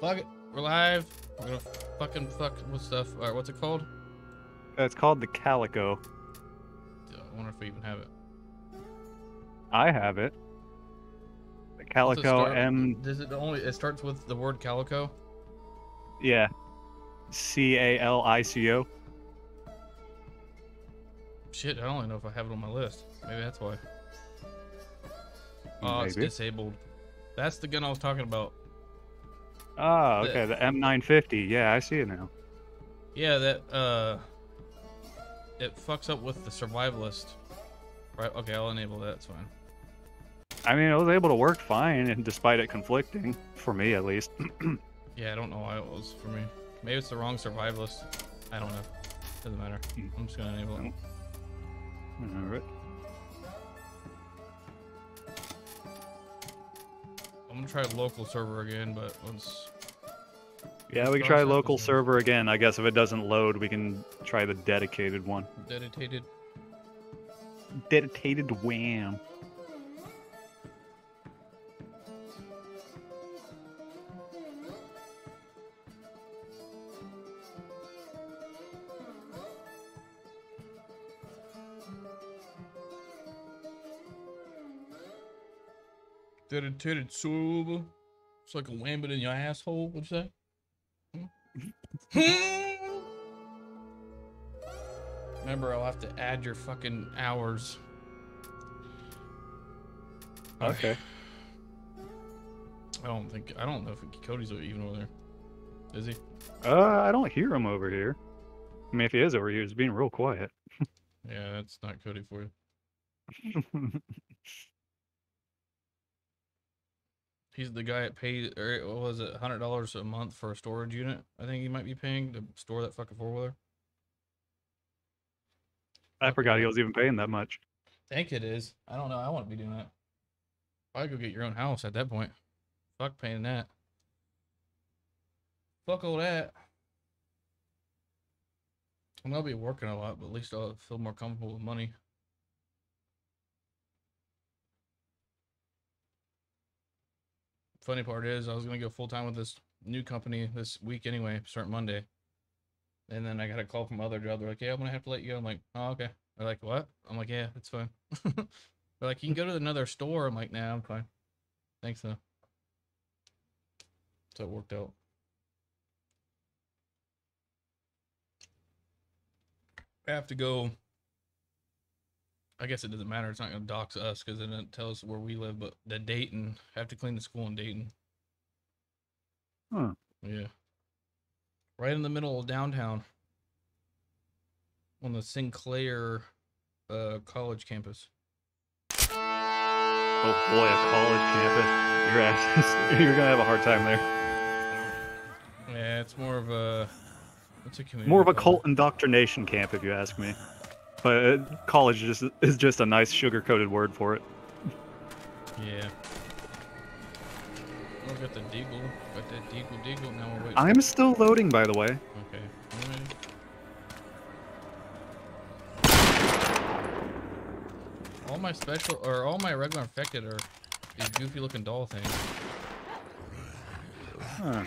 Fuck it. We're live. We're gonna fucking fuck with stuff. Alright, what's it called? Uh, It's called the Calico. I wonder if we even have it. I have it. The it Calico start- M. Does it only? It starts with the word calico. Yeah. C A L I C O. Shit, I don't even know if I have it on my list. Maybe that's why. Oh, it's disabled. That's the gun I was talking about. Ah, The- okay. The M950. Yeah, I see it now. Yeah, that uh, it fucks up with the survivalist. Right? Okay, I'll enable that. It's fine. I mean, it was able to work fine, and despite it conflicting, for me at least. Yeah, I don't know why it was for me. Maybe it's the wrong survivalist. I don't know. Doesn't matter. Hmm. I'm just gonna enable it. All right. I'm gonna try local server again, but once Yeah, we can try local server. server again. I guess if it doesn't load, we can try the dedicated one. dedicated. Dedicated wham. Dedicated server. It's like a wham in your asshole. What'd you say? Hmm? Remember, I'll have to add your fucking hours. Okay. I don't think I don't know if Cody's even over there. Is he? Uh, I don't hear him over here. I mean, if he is over here, he's being real quiet. Yeah, that's not Cody for you. He's the guy that paid, or what was it, hundred dollars a month for a storage unit? I think he might be paying to store that fucking four wheeler. I forgot he was even paying that much. I think it is. I don't know. I want to be doing that. Probably go get your own house at that point. Fuck paying that. Fuck all that. And I'll be working a lot, but at least I'll feel more comfortable with money. Funny part is, I was gonna go full time with this new company this week anyway, start Monday. And then I got a call from other job. They're like, "Yeah, I'm gonna have to let you go." I'm like, "Oh, okay." They're like, "What?" I'm like, "Yeah, it's fine." They're like, "You can go to another store." I'm like, "Nah, I'm fine. Thanks though." So it worked out. I have to go. I guess it doesn't matter. It's not going to dox us because it doesn't tell us where we live. But the Dayton, I have to clean the school in Dayton. Huh. Yeah. Right in the middle of downtown. On the Sinclair uh, college campus. Oh boy, a college campus. You're actually, you're gonna have a hard time there. Yeah, it's more of a. What's a community? More of a cult indoctrination camp, if you ask me. But uh, college just is just a nice sugar-coated word for it. Yeah. Got the deagle. Got that deagle deagle. Now wait. I'm still loading, by the way. Okay. Alright. All my special or all my regular infected are these goofy looking doll things. Huh.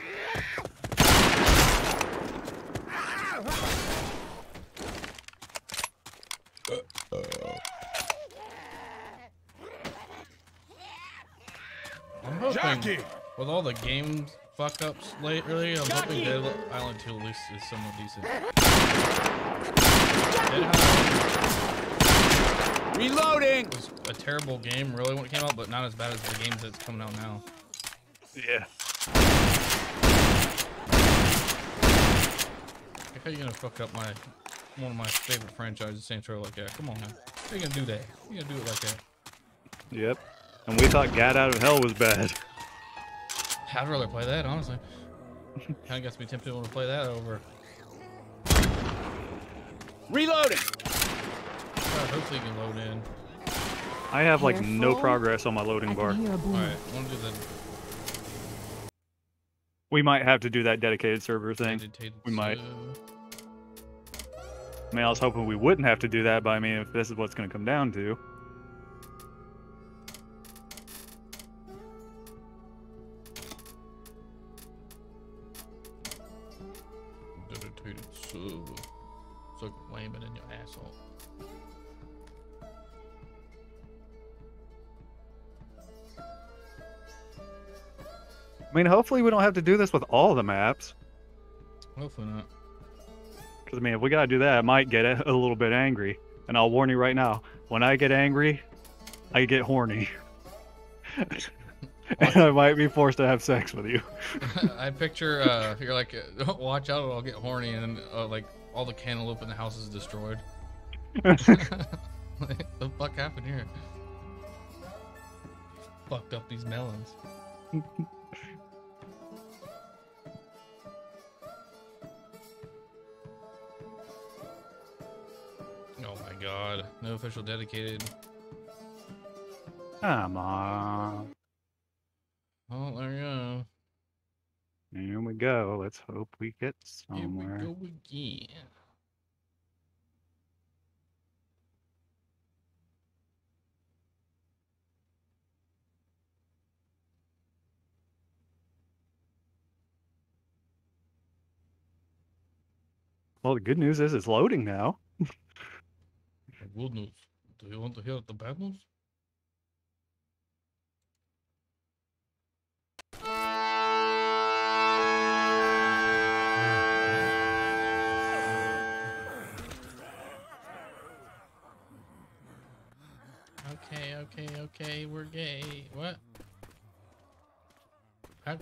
I'm hoping with all the game fuck ups lately, I'm hoping Dead Island 2 at least is somewhat decent. Reloading! was a terrible game really when it came out, but not as bad as the games that's coming out now. Yeah. Like how you gonna fuck up my one of my favorite franchises, Saints Row like that? Come on, man. How you gonna do that? You gonna do it like that? Yep. And we thought Gat Out of Hell was bad. I'd rather play that, honestly. kind of gets me tempted to play that over. Reloading! Uh, hopefully you can load in. I have like no progress on my loading bar. can hear a boom. All right, want to do the We might have to do that dedicated server thing. dedicated we might. serve. I mean, I was hoping we wouldn't have to do that, but I mean, if this is what's going to come down to. Mean, hopefully we don't have to do this with all the maps. Hopefully not. Because, I mean, if we got to do that, I might get a, little bit angry. And I'll warn you right now, when I get angry, I get horny. and I might be forced to have sex with you. I picture uh, you're like, watch out, I'll get horny, and then uh, like all the cantaloupe in the house is destroyed. like, the fuck happened here? Fucked up these melons. God. No official dedicated. Come on. Oh, there you go. Here we go. Let's hope we get somewhere. Here we go again. Well, the good news is it's loading now. The Good news. Do you want to hear the bad news? Okay, okay, okay, we're gay. What? How-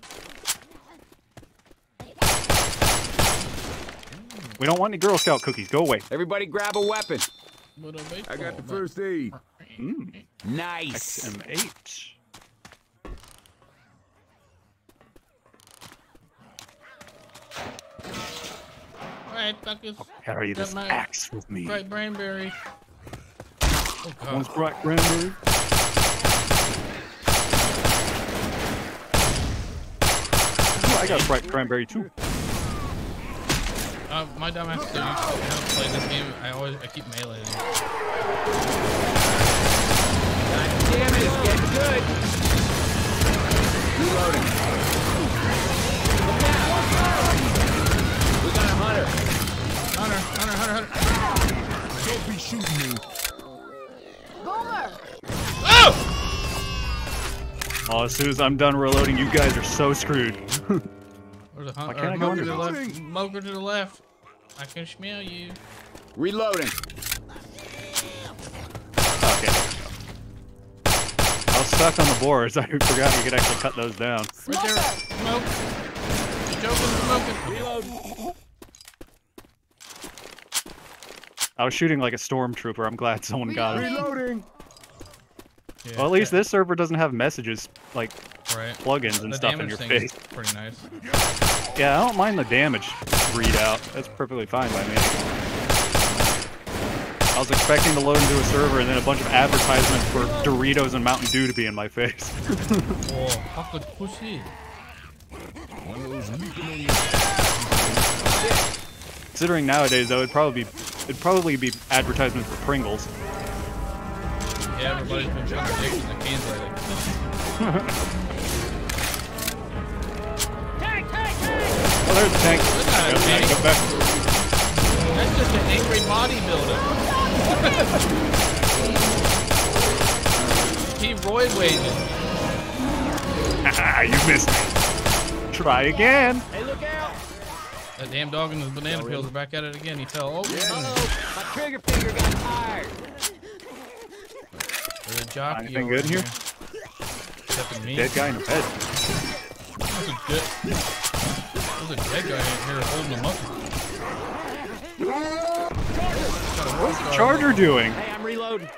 We don't want any Girl Scout cookies. Go away. Everybody grab a weapon. What a I got the first aid. Mm. Nice. XM8. Alright, fuckers. Carry Got this my- axe with me. Right, Brainberry. Oh, God. One's Sprite cranberry. Ooh, I got Sprite cranberry too. Uh, my dumbass so you haven't played this game. I always I keep melee. God damn it, it's getting good. Reloading. Look out. We got a hunter. Hunter, hunter, hunter, hunter. Don't be shooting me. Boomer! Oh! Oh, as soon as I'm done reloading, you guys are so screwed. There's a hunter. can't I go Moker to the left. Moker to the left. I can smell you. Reloading. Okay. I was stuck on the boards. I forgot you could actually cut those down. Right there. Smoke. Joking, smoking. Reload. I was shooting like a stormtrooper. I'm glad someone got it. Reloading. Yeah, Well, at least that- this server doesn't have messages like right. plugins and The stuff in your face. pretty nice. Yeah, I don't mind the damage readout. That's perfectly fine by me. I was expecting to load into a server and then a bunch of advertisements for Doritos and Mountain Dew to be in my face. Oh, fuck pussy. One of those leaping on your Considering nowadays, though, it'd probably be it'd probably be advertisements for Pringles. Yeah, everybody's been their dicks in the cans lately. Oh, there's the tank. Look at Go it, back, tank. go back. That's just an angry bodybuilder. he roid waging. Haha, you missed me. Try again. Hey, look out. That damn dog and the banana peels are back at it again. He fell over. Uh-oh. My trigger finger got tired. There's a jockey Anything over good in here? Except for me. Dead guy in the bed. There's a good. There's a dead guy in here holding him up. What's the Charger doing? Hey, I'm reloading.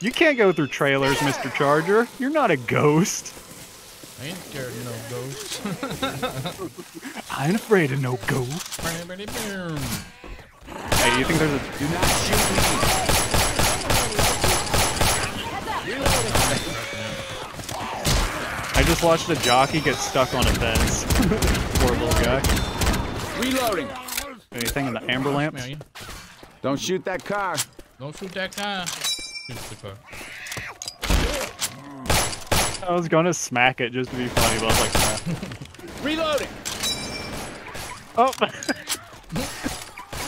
You can't go through trailers, Mr. Charger. You're not a ghost. I ain't scared of no ghosts. I ain't afraid of no ghost. Boom. Hey, you think there's a Do not shoot me. I just watched a jockey get stuck on a fence. Poor little guy. Reloading. Anything in the amber lamp? Don't shoot that car. Don't shoot that car. Shoot the car. I was gonna smack it just to be funny, but I was like, nah. Reloading. oh.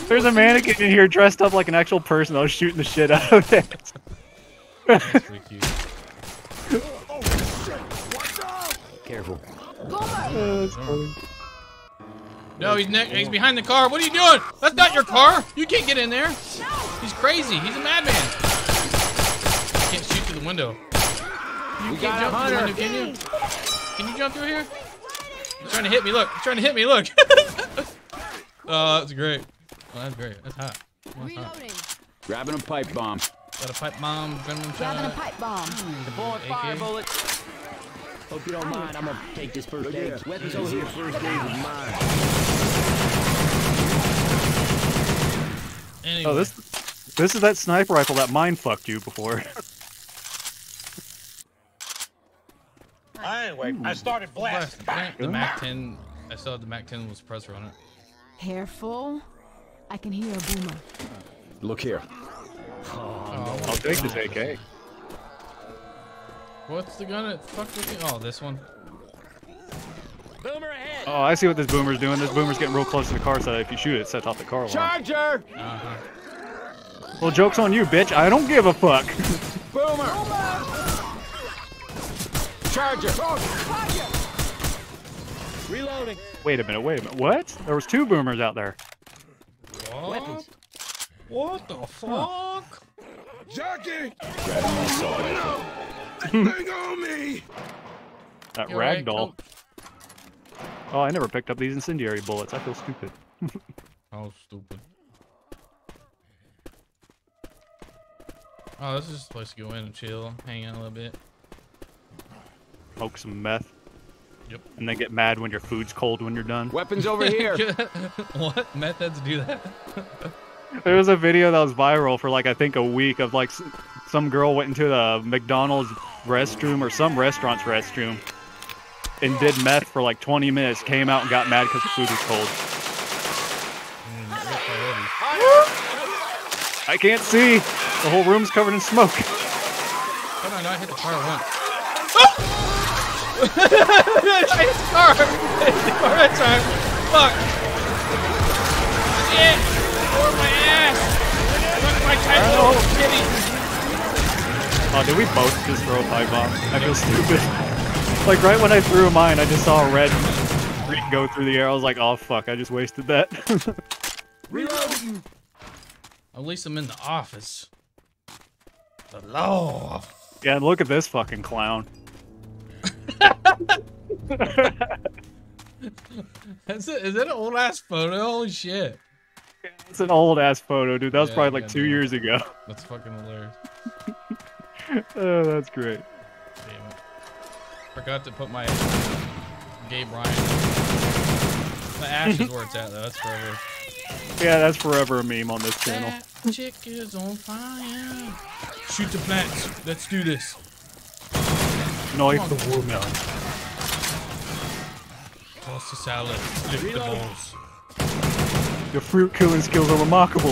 There's a mannequin in here dressed up like an actual person. I was shooting the shit out of it. That's pretty cute. Careful. Boomer! No, he's ne- he's behind the car. What are you doing? That's not your car. You can't get in there. He's crazy. He's a madman. You can't shoot through the window. You We can't jump through the window, can you? Can you jump through here? He's trying to hit me. Look. He's trying to hit me. Look. oh, that's great. Oh, that's great. That's hot. That's hot. Grabbing a pipe bomb. Got a pipe bomb. Venom Grabbing a pipe bomb. Deploying AK. fire bullets. Hope you don't mind. I'm gonna take this first aid. Weapons over here. first aid is mine. Anyway. Oh, this this is that sniper rifle that mine fucked you before. Anyway, I started blasting. Blast. The Mac 10. I saw the Mac 10 was suppressor on it. Careful. I can hear a boomer. Look here. Oh, I'll take this AK. What's the gun that fucked with you? Oh, this one. Boomer ahead. Oh, I see what this boomer's doing. This boomer's getting real close to the car, so that if you shoot it, it sets off the car alarm. Charger. Uh-huh. Well, joke's on you, bitch. I don't give a fuck. Boomer. Charger. Reloading. wait a minute, wait a minute. What? There was two boomers out there. What? What the fuck? Jockey! Grabbing an assault rifle. Thing on me! That You alright, ragdoll. Oh, I never picked up these incendiary bullets. I feel stupid. Oh, stupid. Oh, this is just a place to go in and chill, hang out a little bit. Smoke some meth. Yep. And then get mad when your food's cold when you're done. Weapons over here. what? Meth heads do that? There was a video that was viral for like I think a week of like s- some girl went into the McDonald's restroom or some restaurant's restroom and did meth for like 20 minutes. Came out and got mad because the food was cold. I got priorities. I can't see. The whole room's covered in smoke. How did I not hit the car once? I hit the car! I hit the car that time! Fuck! Shit! Or my ass! Fuck my tight little kitty! Oh, did we both just throw a pipe bomb? I feel stupid. Like right when I threw mine, I just saw a red streak go through the air. I was like, oh fuck, I just wasted that. Reloading. At least I'm in the office. The law. yeah, and look at this fucking clown. Is it? Is that an old ass photo? Holy shit! It's an old ass photo, dude. That was Yeah, probably like yeah, two dude. years ago. That's fucking hilarious. oh, that's great. Damn it! Forgot to put my Gabe Ryan. The ash is where it's at though. That's forever. Yeah, that's forever a meme on this channel. That chick is on fire. Shoot the plants. Let's do this. Knife the watermelon. Toss the salad. Lift the balls. Your fruit killing skills are remarkable.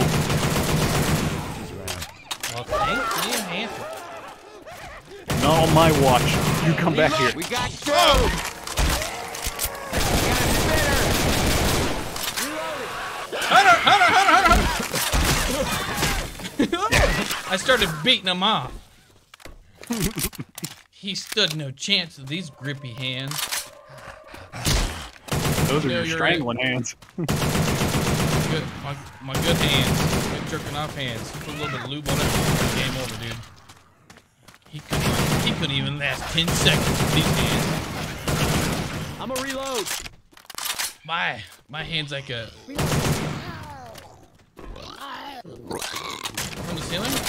Well, thank you, Hanford. Not on my watch. You come back here. We got two. Hunter, Hunter, Hunter, Hunter, Hunter. I started beating him off. he stood no chance with these grippy hands. Those are No, your you're strangling hands. Good, my, my good hands, good jerking off hands. Put a little bit of lube on it. Game over, dude. He couldn't, he couldn't even last 10 seconds with these hands. I'm a reload. My, my hand's like a. From the ceiling? Yep.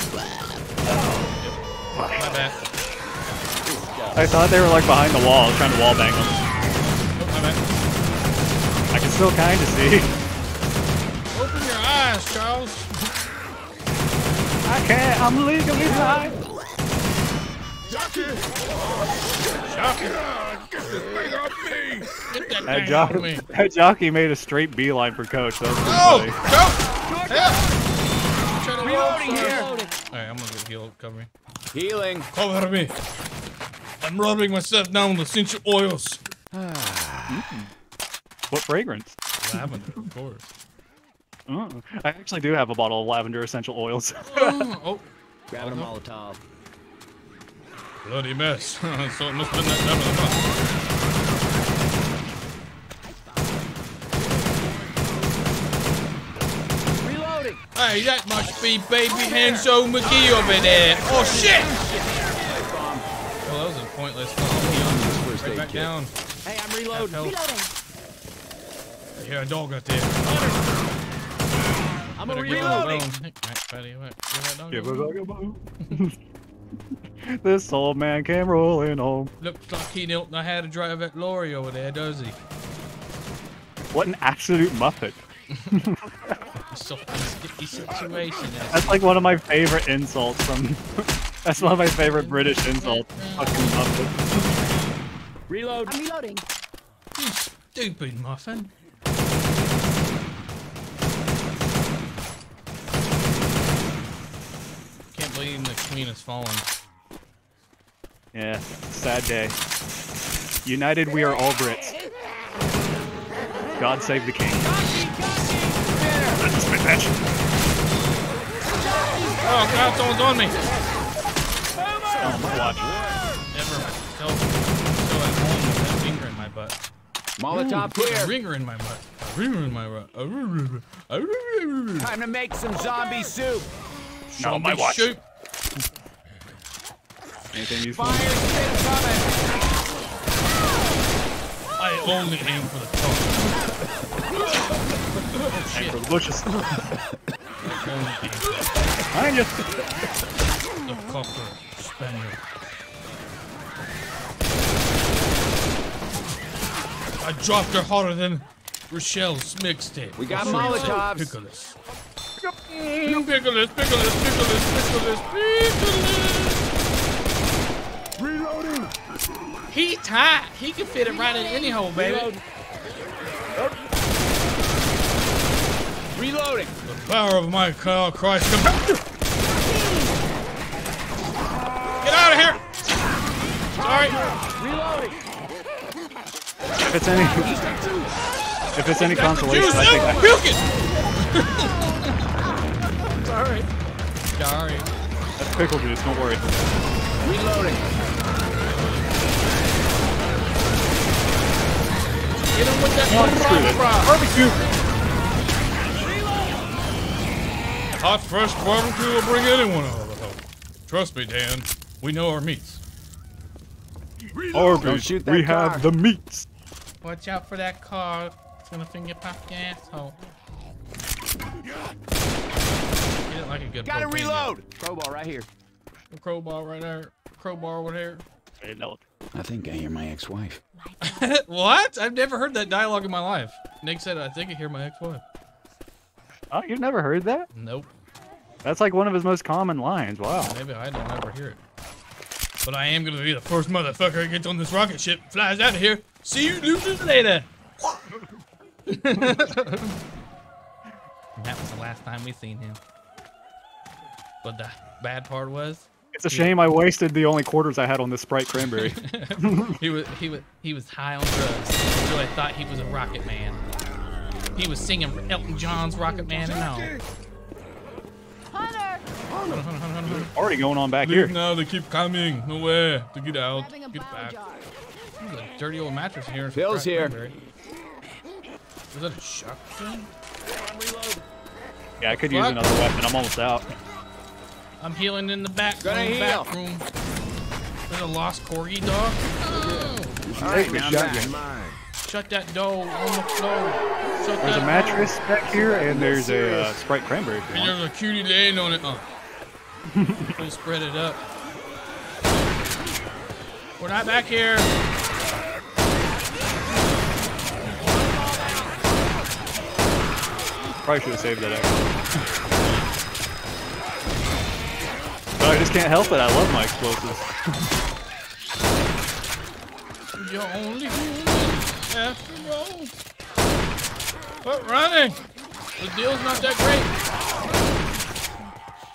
My bad. I thought they were like behind the wall, trying to wall bang them. Oh, my bad. I can still kind of see. Open your eyes, Charles. I can't. I'm legally blind. Jockey! Shocker. Get this thing off me! Get that That, thing off me. that jockey made a straight beeline for coach. That was pretty Oh! funny. Go! Help! Try to Reloading here. Alright, I'm gonna get healed. Cover me. Healing. Cover me. I'm rubbing myself down with essential oils. What fragrance? Lavender, of course. Oh, I actually do have a bottle of lavender essential oils. oh, oh, Grabbing a Molotov. Bloody mess. so it must have been that time of the month. Reloading. Hey, that must be baby Hanzo McGee over there. Oh shit! Well, that was a pointless heal. Right back down. Hey, I'm reloading. Reloading. Yeah, a dog out there. I'm a Better give him reloading. bone. Hey, right, buddy, what? Give that dog a Give bone. it a bone. this old man came rolling home. Looks like he don't know how to drive that lorry over there, does he? What an absolute muppet. It's so sticky situation. That's like one of my favorite insults from. That's one of my favorite British insults. Fucking muppet. Reload. I'm reloading. You stupid muffin. Can't believe the queen has fallen. Yeah, sad day. United, we are all Brits. God save the king. That's a spit match. Oh god, someone's on me! Oh my watch. Never so, so at home with that finger in my butt. Molotov Put a here. ringer in my butt. A ringer in my butt. A ringer. A ringer. Time to make some zombie soup. Not on my Zombie watch. soup. Anything useful? I only aim for the top. oh Aim for the bushes. I only Behind you. the copper spaniel. I dropped her harder than Rochelle's mixtape. We got I'll show you. Pickles. Pickles, pickles, pickles, pickles, pickles. Reloading. He tight. He can fit it right in any hole, baby. Reloading. The power of my Kyle Christ. Get out of here. Sorry. Reloading. If it's any, if it's any consolation, I think I'm I, puking. Sorry. Sorry. that's pickle juice. Don't worry. Reloading. Get him with that Oh, screw this. barbecue. Hot, fresh barbecue will bring anyone out of the hole. Trust me, Dan. We know our meats. Arby's, shoot that we car. have the meats. Watch out for that car. It's gonna finger pop your asshole. Get it like a good Gotta propane reload. Crowbar right here. gun. Crowbar right there. Crowbar over there. I didn't know. I think I hear my ex-wife. what? I've never heard that dialogue in my life. Nick said, I think I hear my ex-wife. Oh, you've never heard that? Nope. That's like one of his most common lines. Wow. Maybe I don't ever hear it. But I am gonna be the first motherfucker that gets on this rocket ship, flies out of here. See you losers later. that was the last time we seen him. But the bad part was It's a shame I wasted the only quarters I had on this Sprite cranberry. he was he was he was high on drugs. Really thought he was a rocket man. He was singing Elton John's Rocket Man and all. Hunter! Hunter. Already going on back here. now, they keep coming. Nowhere to get out. A Get back. There's a dirty old mattress here. and some Bill's cracked here. cranberry. Was that a shotgun? Yeah, I could use another weapon. I'm almost out. I'm healing in the back, Gonna room, heal. back room. There's a lost corgi dog. Oh, All right, now I'm back. Shut that door on the floor. Shut There's that a mattress back here, and there's a uh, Sprite cranberry. if you And want. there's a cutie laying on it. Oh. We'll spread it up. We're not back here. Probably should have saved that extra. but I just can't help it. I love my explosives. You're only human after all. But running. The deal's not that great.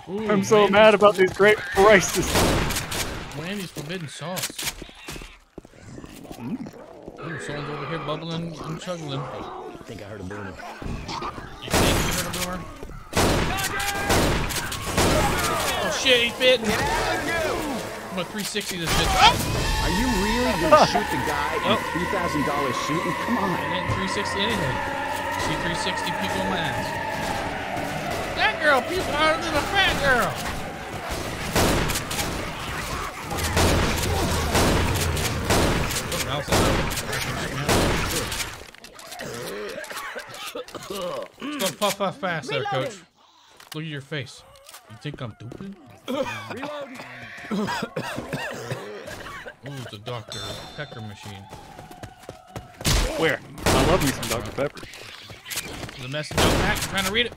Ooh, I'm so Wendy's- mad about these great prices. Wendy's forbidden sauce. Hmm. Ooh, someone's over here bubbling and chuggling. I think I heard a burner. You think you heard a door? Oh shit, he's bitten. I'm a 360 this bitch. Oh! Are you really gonna oh. shoot the guy in Oh. three thousand dollars shooting? Come I on. didn't 360 anything. See 360 people in my ass. That girl puked harder than a fat girl. Don't puff puff fast there, coach. Look at your face. You think I'm stupid? Reload. Ooh, the Dr. Pecker machine. Where? I love me some Dr. Pepper. The message up back. Trying to read it.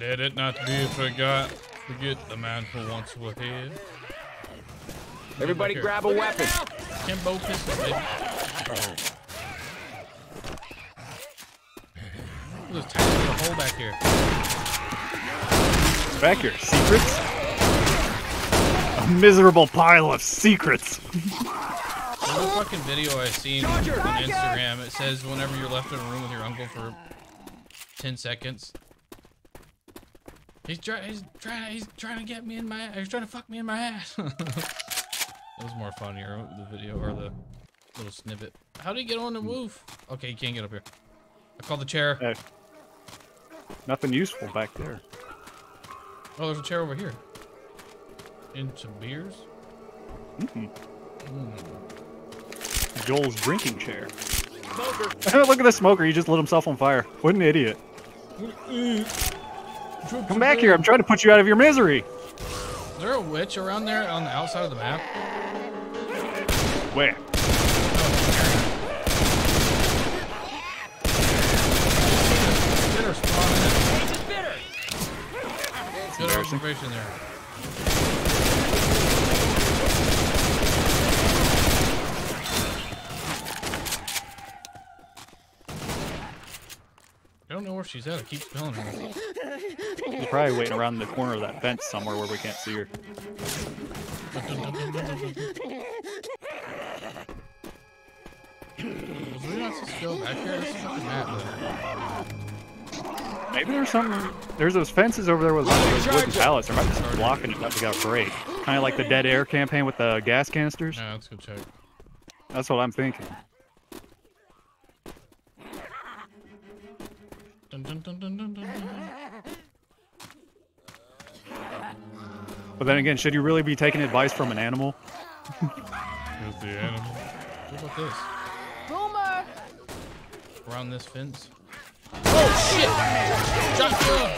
Let it not be forgot. Forget the man who once was here. Everybody grab a weapon. Kimbo pistol, baby. There's a tiny little hole back here. Back here, secrets? A miserable pile of secrets. There's a fucking video I seen on Instagram. It says whenever you're left in a room with your uncle for 10 seconds. He's trying. He's trying. He's trying to get me in my. He's trying to fuck me in my ass. That was more funnier. The video or the little snippet. How do you get on the roof? Okay, you can't get up here. I called the chair. Uh, nothing useful back there. Oh, there's a chair over here. And some beers. Mm-hmm. Hmm. Joel's drinking chair. Look at the smoker. He just lit himself on fire. What an idiot. Mm-hmm. Come back here. I'm trying to put you out of your misery. Is there a witch around there on the outside of the map? Where? Better spawn in. Take this bitter. There. I don't know where she's at. I keep smelling her. She's probably waiting around the corner of that fence somewhere where we can't see her. Was we not supposed to go back there? This is fucking map. Maybe there's something. There's those fences over there with those wooden pallets. There might be something blocking it that we got to break. Kind of like the dead air campaign with the gas canisters. Yeah, let's go check. That's what I'm thinking. Dun, dun, dun, dun, dun, dun, dun. But then again, should you really be taking advice from an animal? Here's the animal. What about this? Boomer! Around this fence? Oh shit! Shotgun!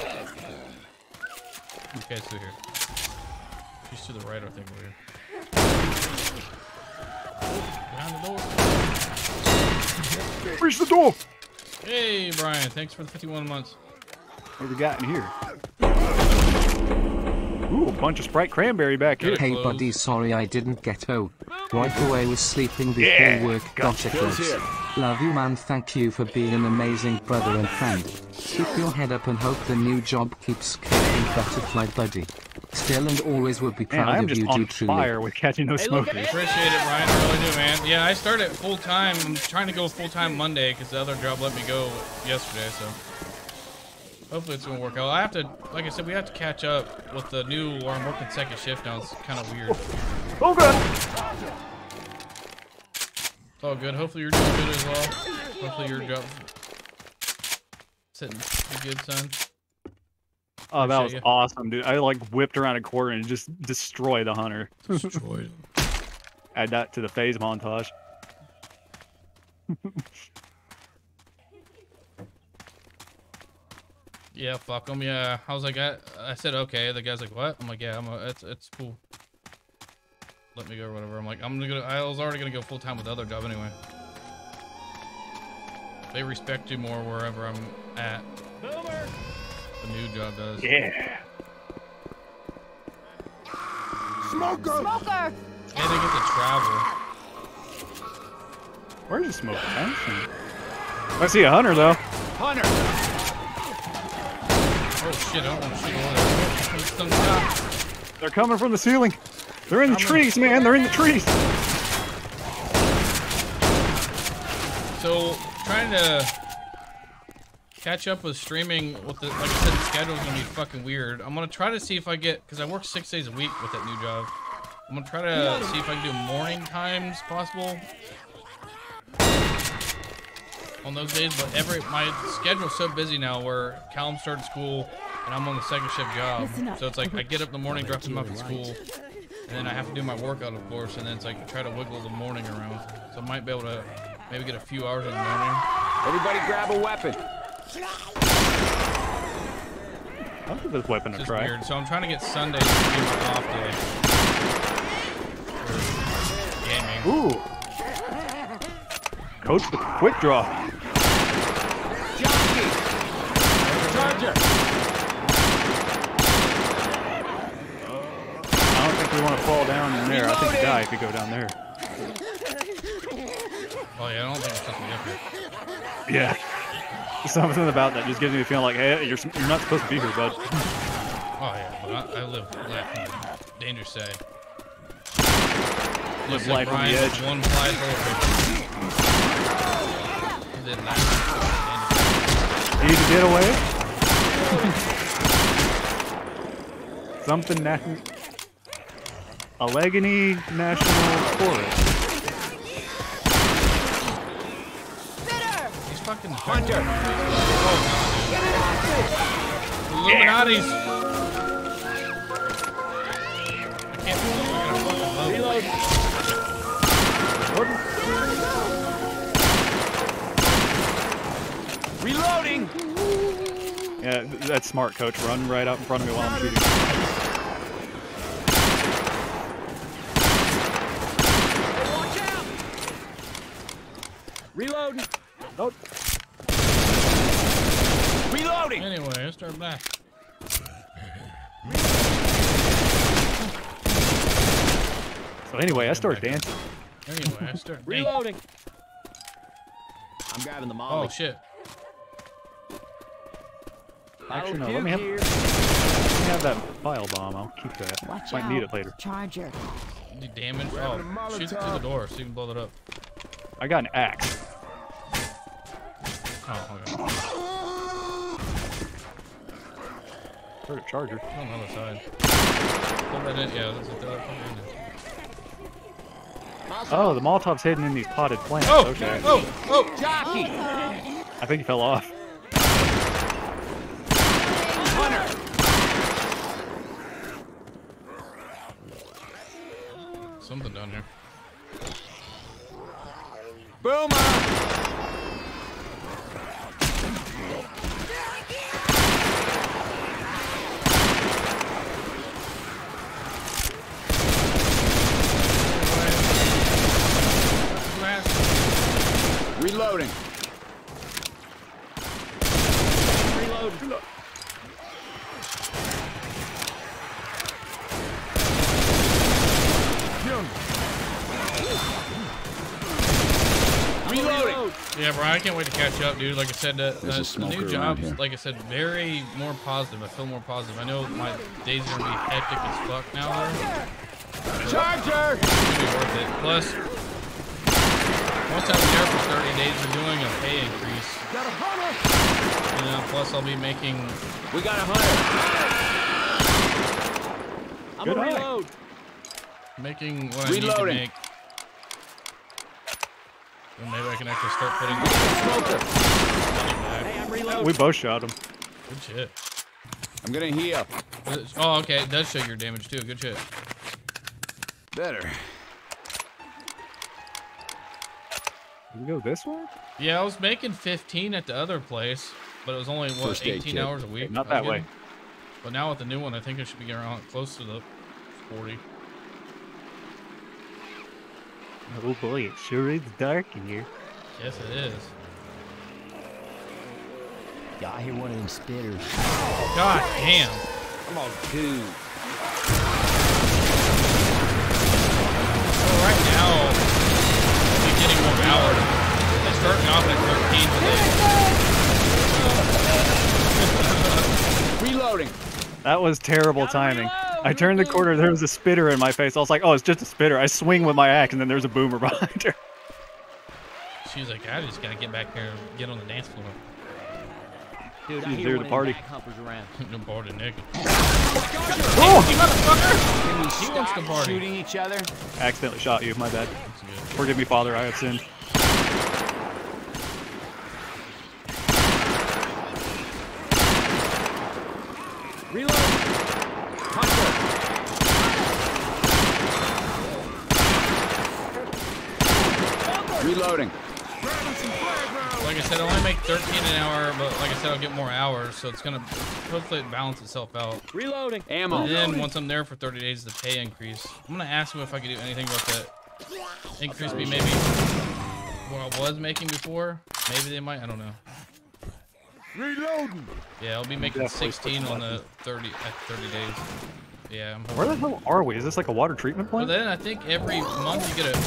Okay, so here. She's to the right, I think, over here. Behind the door. Reach the door! Hey, Brian, thanks for the 51 months. What have we got in here? Ooh, a bunch of Sprite cranberry back here. Hey buddy, sorry I didn't get home. Right away was sleeping before Yeah, work. Gotcha, Kills close. here. Love you, man. Thank you for being an amazing brother and friend. Keep your head up and hope the new job keeps kicking butterfly, buddy. Still and always will be Man, proud I'm of just you, on do truly. fire with catching those Hey, look at smokers. Appreciate it, Ryan. I really do, man. Yeah, I started full time. I'm trying to go full time Monday because the other job let me go yesterday. So hopefully it's gonna work out. I have to, like I said, we have to catch up with the new. Or I'm working second shift now. It's kind of weird. Oh god! It's all good. Hopefully you're doing good as well. Hopefully your job sitting pretty good, son. Oh, that was Appreciate ya. awesome, dude. I like whipped around a corner and just destroyed the hunter. Destroyed. Add that to the phase montage. Yeah, fuck him. Yeah, I was like, I, I said okay. The guy's like, what? I'm like, yeah, I'm. A, it's it's cool. Let me go or whatever. I'm like, I'm gonna go. I was already gonna go full time with the other job anyway. They respect you more wherever I'm at. Boomer. The new job does. Yeah. Smoker! Smoker! And they get to travel. Where's the smoke? Huh? I see a hunter though. Hunter. Oh shit! I don't want to shoot over there. There's some shot. They're coming from the ceiling. They're in the Coming. trees, man. They're in the trees. So trying to catch up with streaming with the like I said, the schedule's gonna be fucking weird. I'm gonna try to see if I get because I work six days a week with that new job. I'm gonna try to see if I can do morning times possible on those days. But every my schedule's so busy now where Callum started school and I'm on the second shift job. So it's like I get up in the morning, drop him off at school, and then I have to do my workout, of course, and then it's like try to wiggle the morning around. So I might be able to maybe get a few hours in the morning. Everybody grab a weapon. I'll give this weapon It's a try. weird. So I'm trying to get Sunday to be my off day. For gaming. Ooh. Coach with the quick draw. Jockey. Charger. I don't we want to fall down in there. I think you die if you go down there. Oh yeah, I don't think it's something up here. Yeah. Something about that just gives me a feeling like, hey, you're, you're not supposed to be here, bud. Oh yeah, but I, I live life on the dangerous side. Live Just life like on the edge. One flies over. That. Need to get away. Something na- Allegheny National Forest. He's fucking Hunter. Illuminati's. I can't believe we're gonna fucking love Reload. Reloading. Yeah, th- that's smart, coach. Run right out in front of me while I'm shooting. Hey, watch out. Reloading. Nope. Reloading. Reloading. Anyway, let's start back. So anyway, I start dancing. Anyway, I start. Hey. Reloading. I'm grabbing the molly. Oh shit. Actually, no. I'll Let me have, let here. me have that pipe bomb. I'll keep that. Watch Might out. need it later. Charger. Do damage. Oh, grabbing Oh, a shoot through the door so you can blow it up. I got an axe. Oh, okay. Heard a charger. On the other side. Throw that in. Yeah, that's it. Throw that fucker in. Oh, the Molotov's hidden in these potted plants. Oh! Okay. Oh! Oh! Jockey. I think he fell off. Hunter. Something down here. Boomer. Reloading. Reload. Reloading. Yeah, bro, I can't wait to catch up, dude. Like I said, uh, There's a uh, the new around jobs, like I said, very more positive. I feel more positive. I know my days are gonna be hectic as fuck now. Though. Charger. It's gonna be worth it. Plus, once I'm there for 30 days, we're doing a pay increase. Got a hunter! You know, plus I'll be making We got a hunter. I'm Good gonna reload. making what I Reloading. need to make. And maybe I can actually start putting Smoker. Hey, I'm reloading. We both shot him. Good shit. I'm gonna heal. Oh, okay. It does show your damage too. Good shit. Better. Did we go this way? Yeah, I was making 15 at the other place, but it was only what First 18 kit. hours a week. Not I was that way. But now with the new one, I think I should be getting around close to the 40. Oh boy, it sure is dark in here. Yes, it is. Yeah, I hear one of them spitters. God damn. I'm all goo. So right now, I'll be getting more hours. They start me off at 13 today. Reloading. That was terrible Gotta timing. reload, I turned the corner, there was a spitter in my face. I was like, oh, it's just a spitter. I swing with my axe, and then there's a boomer behind her. She's like, I just gotta get back here and get on the dance floor. Dude, I She's hear there to of party. back humpers around. no party naked. Oh! Can we He wants stop to party. shooting each other? I accidentally shot you, my bad. Forgive me, Father, I have sinned. Reload. Hunter. Reloading. Like I said, I only make 13 an hour, but like I said, I'll get more hours, so it's gonna hopefully it balance itself out. Reloading. Ammo. And then once I'm there for 30 days, the pay increase. I'm gonna ask them if I could do anything about that. Increase me maybe what I was making before. Maybe they might. I don't know. Reloading! Yeah, I'll be making 16 on the 30 at 30 days. Yeah, I'm Where the hell are we? Is this like a water treatment But plant? then I think every month you get a. I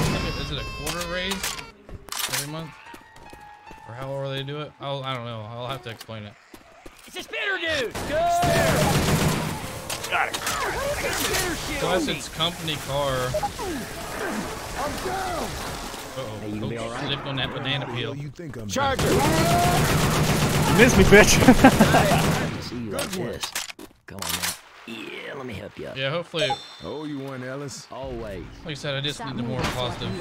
think it- Is it a quarter raise every month? Or how however they do it? I'll, I don't know. I'll have to explain it. It's a spitter dude. Go. Got it. Plus, it's company car. I'm down! Uh-oh. Hey, you gonna be Oops, all right? Slipped on that banana Who the hell peel. you think I'm Charger. You missed me, bitch! See you Good one. this. Come on now. Yeah, let me help you. out. Yeah, hopefully, Oh, you want Ellis? Always. like I said, I just Stop need the more positive. I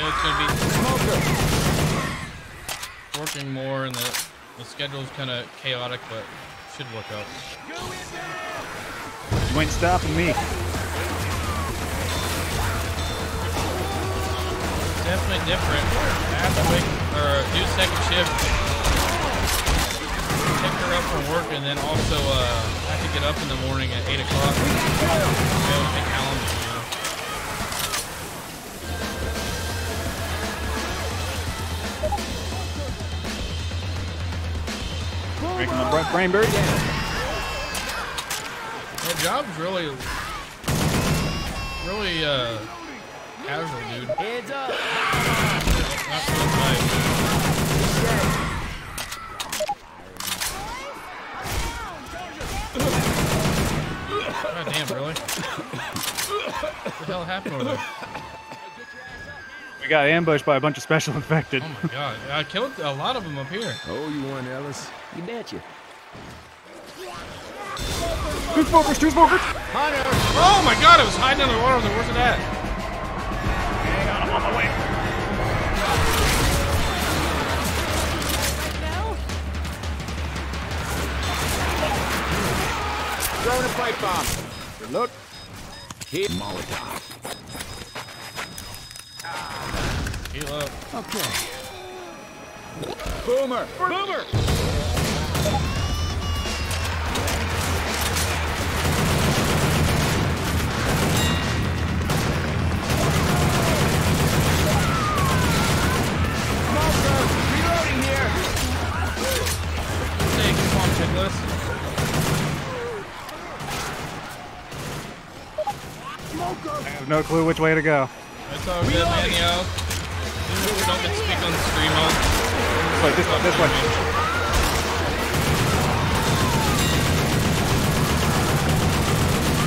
know it's gonna be working more, and the the schedule's kind of chaotic, but should work out. you ain't stopping me. Definitely different. I have to wake or do second shift, pick her up from work, and then also uh, have to get up in the morning at 8 o'clock to go to Alan You know? Breaking the brain bird down. That job's really, really uh, casual, dude. Heads up. Not so tight. God damn, really? what the hell happened over there? We got ambushed by a bunch of special infected. Oh my god. I killed a lot of them up here. Oh, you one, Ellis. You betcha. Two smokers, two smokers. Oh my god, it was hiding under the water. I was like, where's it at? Hang on, I'm on my way. Throwing a pipe bomb. Good luck. Hit Molotov. Heal. Okay. Boomer. Boomer. Reloading here. Hey, come on, checklist. I have no clue which way to go. That's all good, man, yo. Don't get speak on the stream, huh? This way, this way, this way.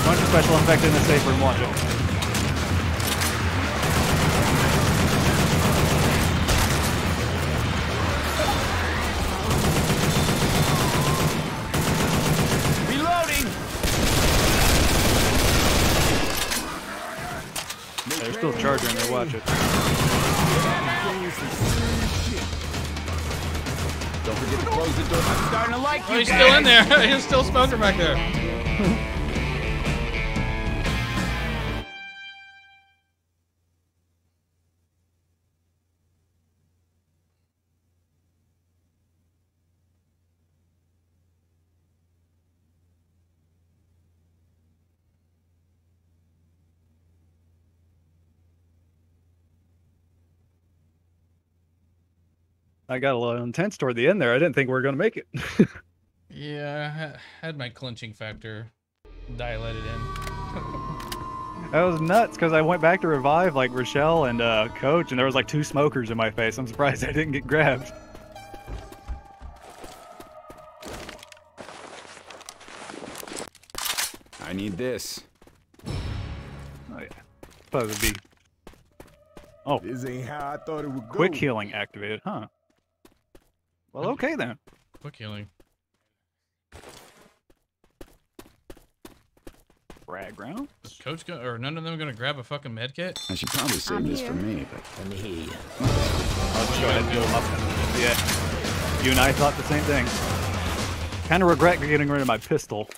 Bunch of special infected in the safe room. Watch it. Reloading. Yeah, they're still charging there. Watch it. Don't forget to close the door. I'm starting to like Oh, you he's guys. still in there. he's still smoking back there. I got a little intense toward the end there. I didn't think we were gonna make it. Yeah, I had my clinching factor dilated in. That was nuts because I went back to revive like Rochelle and uh, Coach, and there was like two smokers in my face. I'm surprised I didn't get grabbed. I need this. Oh yeah, thought it would be oh This ain't how I thought it would go. quick healing activated, huh? Well, okay then. Quick healing. Frag round. Is Coach go- or none of them gonna grab a fucking med kit? I should probably save I'm this for here. me, but Let me hear you. I'll just go ahead and heal him up. Yeah, you and I thought the same thing. Kind of regret getting rid of my pistol.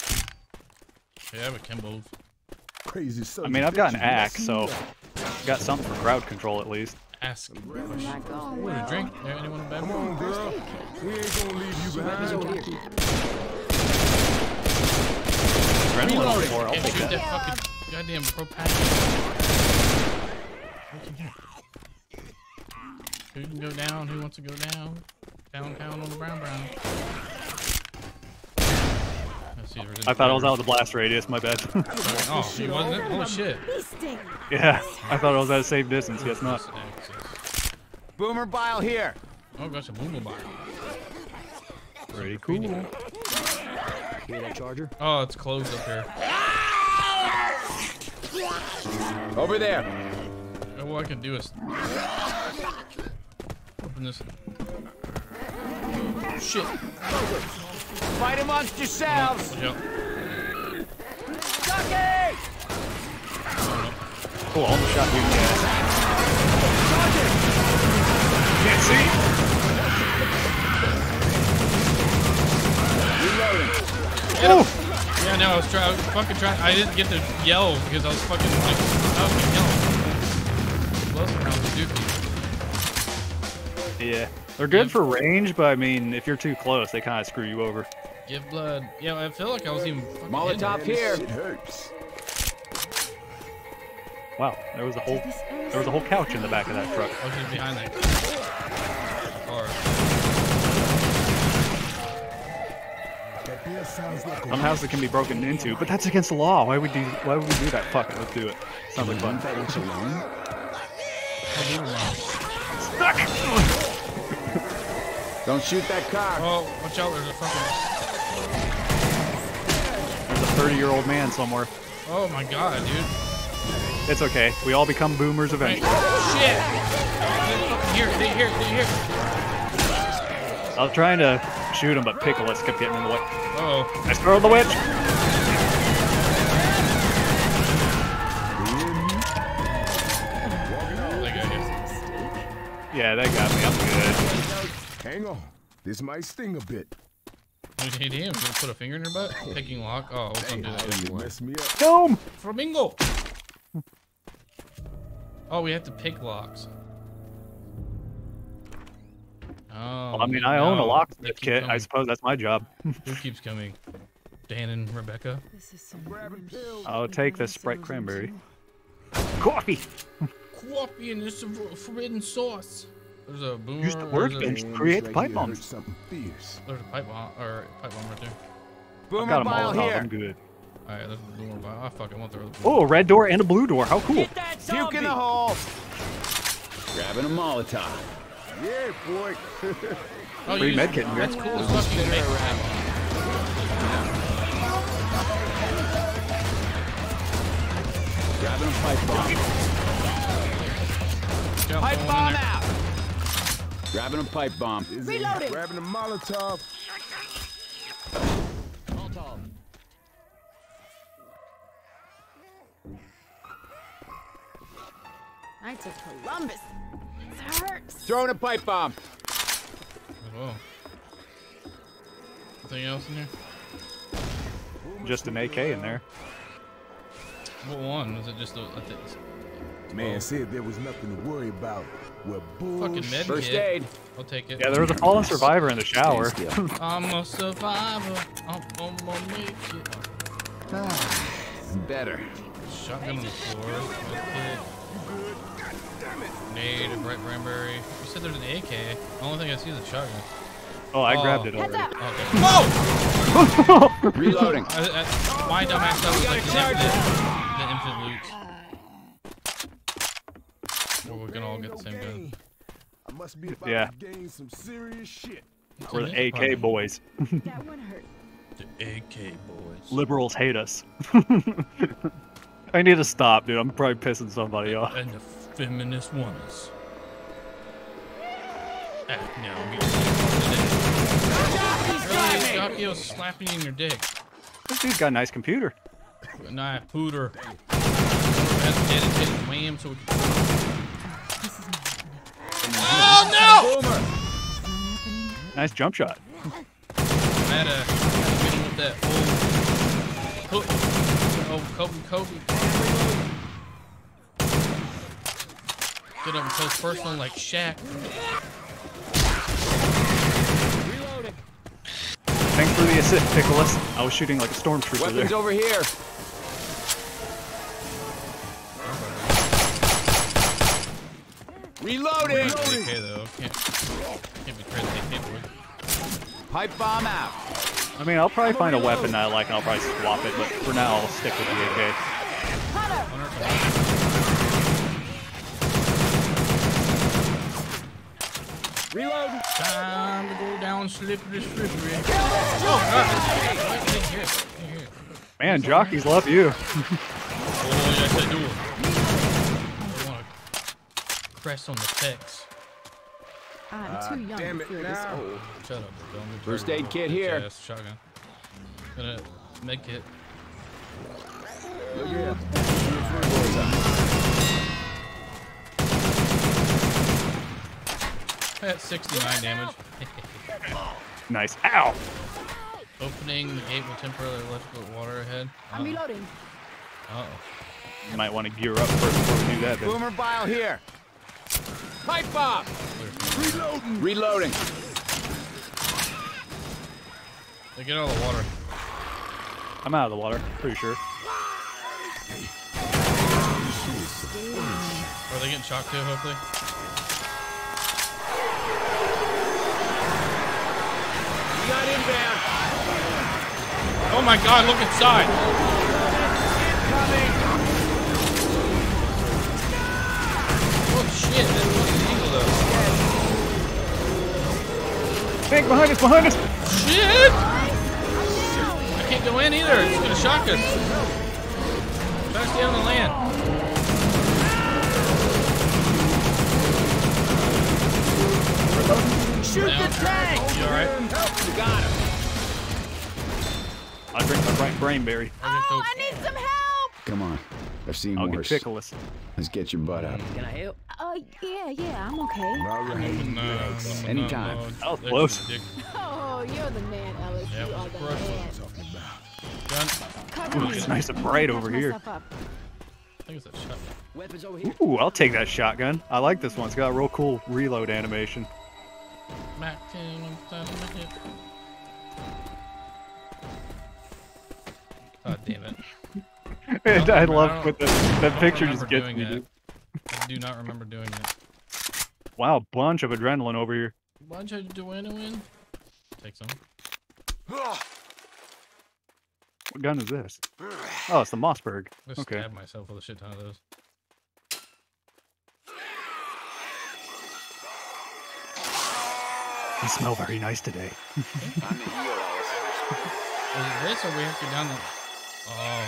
Yeah, but Kimbo's. Crazy I mean, I've got an axe, so got something for crowd control at least. Ask. Not going Want a drink? Yeah, anyone in bed? up. Come on, girl. We ain't gonna leave you behind. over here. Adrenaline on I'll take that. that fucking goddamn propane. Who can go down? Who wants to go down? Down, down on the brown, brown. Let's see I thought I was out of the blast radius. My bad. Oh, he wasn't? Holy shit. yeah, I thought I was at a safe distance. Yes, not. Access. Boomer Bile here. Oh, gosh, a boomer bar. Pretty cool. Hear that charger? Oh, it's closed up here. Over there. Oh, what I can do is open this. Shit. Fight amongst yourselves. Yep. Ducky! Cool, almost shot you in the ass. Can't see. Reloading. Get him. Yeah, no, I was trying. Fucking trying. I didn't get to yell because I was fucking like, I was yelling. Blows around stupid. Yeah, they're good for range, but I mean, if you're too close, they kind of screw you over. Give blood. Yeah, I feel like I was even. fucking Molotov hitting here. It hurts. Wow, there was a whole there was a whole couch in the back of that truck. it. I was just behind that car. there sounds Some houses can be broken into, but that's against the law. Why would we do? Why would we do that? Fuck it, let's do it. Sounds like fun. Don't shoot that car. Oh, watch out! There's a fucking. There's a 30 year old man somewhere. Oh my god, dude! It's okay. We all become boomers Wait, eventually. shit! They fucking Here, they here, they here. I was trying to shoot him, but Pickles kept getting in the way. Oh, I throw the witch. they got you. Yeah, that got me. I'm good. Hang on. This might sting a bit. Hey, damn! You gonna put a finger in your butt? Picking lock. Oh, let's not do that. You mess me up. Boom. Flamingo. Oh, we have to pick locks. Oh. Well, I mean, I own a no, they locksmith keep kit. I suppose that's my job. Who keeps coming? Dan and Rebecca. This is some I'll take the Sprite cranberry. Coffee. Coffee and this forbidden sauce. There's a boomer. Use the or word there's a- bench. Man, Create the pipe bombs. Something fierce. There's a pipe bomb or pipe bomb right there. I've Boomer got oh, a bile here. I'm good. All right, that's the boomer. By. Oh fuck! I want the boomer. Oh, a red door and a blue door. How cool. Puke in the hole. Grabbing a Molotov. Yeah, boy. Oh, Free you med in here. That's cool as fuck. Make pipe Grabbing a pipe bomb. bomb. Pipe bomb out. Grabbing a pipe bomb. Is it Grabbing a Molotov. Molotov. Knights of Columbus. This hurts. Throwing a pipe bomb. Whoa. Anything else in here? Just an AK in there. What one? Was it just a? I think, Man said there was nothing to worry about. Well, fucking bullshit. med First kit. aid. I'll take it. Yeah, there was a fallen survivor in the shower. I'm a survivor. I'm gonna make it. Better. Shotgun on the floor. Med kit. Nade, a Sprite cranberry. You said there's an AK. The only thing I see is a shotgun. Oh, I Oh. grabbed it Heads already. Okay. Whoa! Reloading. I, I, my dumb ass thought it was like the infinite, the infinite loot. Well, we can all get the same gun. I must be about Yeah. to gain some serious shit. We're the AK boys. That one hurt. The AK boys. Liberals hate us. I need to stop, dude. I'm probably pissing somebody off. And the feminist ones. Act now. Really, Jockey was slapping you in your dick. This dude's got a nice computer. Nah, pooter. That's dedicated wham so we can... Oh no! Happening. Nice jump shot. Had a hit with that old, old Kobe Kobe. Get up close personal like Shaq. Reloading. Thanks for the assist, Pickles. I was shooting like a stormtrooper Weapons there. over here. Reloading. AK though. Can't, can't be crazy AK boy. Pipe bomb out. I mean, I'll probably find a weapon that I like and I'll probably swap it, but for now, I'll stick with the AK. Reload. Time to go down slippery, slippery. Oh god! I can't hear it. Can't hear it. Man, jockeys love you. Oh yes I do. I want to press on the text. I'm too young damn to it, feel this now. old. Shut up, bro. First aid kit Bitch here. ass Shotgun. Gonna med kit. Look here. At 69 damage. Nice. Ow! Opening the gate will temporarily let put water ahead. I'm reloading. Uh oh. You might want to gear up first before we do that. Then. Boomer bile here. Pipe bomb. Reloading. Reloading. They get out of the water. I'm out of the water, pretty sure. Are they getting shocked too, hopefully? We got inbound. Oh my god, look inside. Oh shit, that's fucking evil though. Tank behind us, behind us! Shit! I can't go in either. It's gonna shock us. Gotta stay on the land. Shoot the tank! You alright? Got him. I drink my Sprite cranberry. Oh, I need some help! Come on. I've seen I'll get worse. Pickles. Let's get your butt out. Can I help? Oh, yeah, yeah, I'm okay. All right. Oh, no, oh, no, oh, no, Anytime. no, That was close. Oh, you're the man, Ellis. Yeah, you are the gross. man. Gun. Cover Ooh, me. it's nice and bright I'll over patch here. myself up. I think it's a shot. Weapons over here. Ooh, I'll take that shotgun. I like this one. It's got a real cool reload animation. Mac 10 on the side of my hip. God damn it. And I I love what the, I picture just gets me. dude. I do not remember doing it. Wow, bunch of adrenaline over here. Bunch of adrenaline. Take some. What gun is this? Oh, it's the Mossberg. Just Okay. stab myself with a shit ton of those. You smell very nice today. Is it this or we have to go down the... Oh.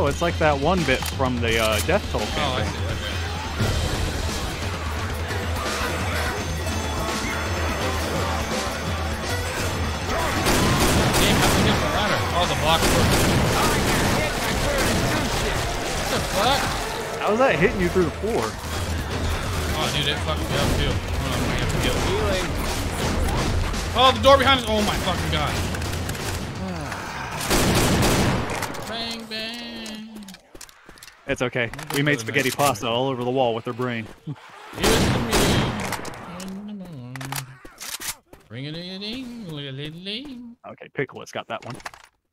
Oh, it's like that one bit from the uh, Death Toll Oh, I campaign. see. Okay. Damn, how can I ladder? Oh, the block. What the fuck? How is that hitting you through the floor? Oh, dude, it fucked me up too. We have to get. Oh, the door behind us. Oh my fucking god. bang bang. It's okay. We'll go We to made spaghetti next one. pasta all over the wall with their brain. Here's to me. in the morning. Ring a ding ding, look a little ding. Okay, Pickle's got that one.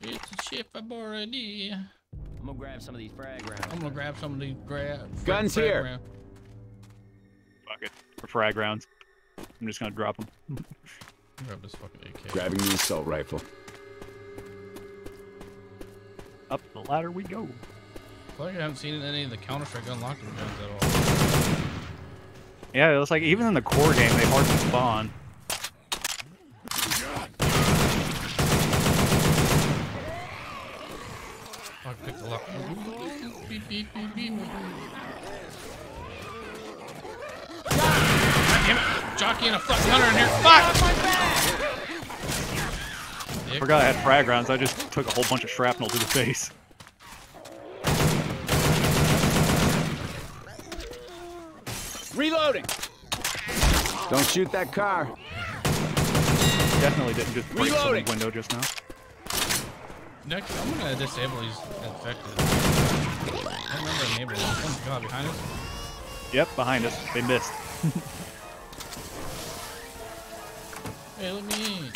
It's a ship aboard already. I'm gonna grab some of these frag rounds. I'm gonna grab some of these grab. Guns frag here. round. Fuck it. For frag rounds. I'm just gonna drop them. Grab this fucking AK. Grabbing the assault rifle. Up the ladder we go. I feel like I haven't seen any of the Counter Strike unlocked guns at all. Yeah, it looks like even in the core game, they hardly spawn. Oh, I picked a lock. Beep, beep, beep, beep. God damn it! Jockey and a fucking hunter in here. Fuck! Dick. Forgot I had frag rounds. I just took a whole bunch of shrapnel to the face. Reloading. Don't shoot that car. Definitely didn't just break Reloading. someone's window just now. Next, I'm gonna disable these infected. I remember enabling them. Oh my god, behind us. Yep, behind us. They missed. Hey, let me in.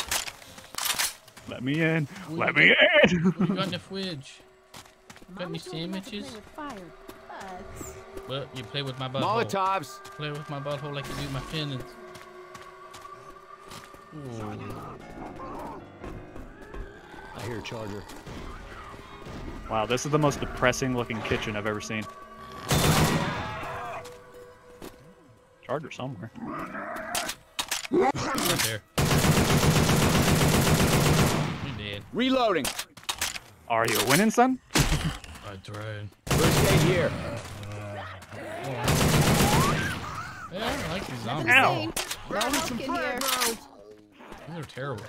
Let me in. We Let me in. What you got in the fridge? Got any Mama told me not to sandwiches? play with fire, but- Well, you play with my butthole. Molotovs. Play with my butthole like you do my pendants. Ooh. I hear a charger. Wow, this is the most depressing looking kitchen I've ever seen. Charger somewhere. Right there. You dead. Reloading. Are you winning, son? I tried. First aid here. Yeah, I like these zombies. Ow. Hey, Roadhog in here. These are terrible.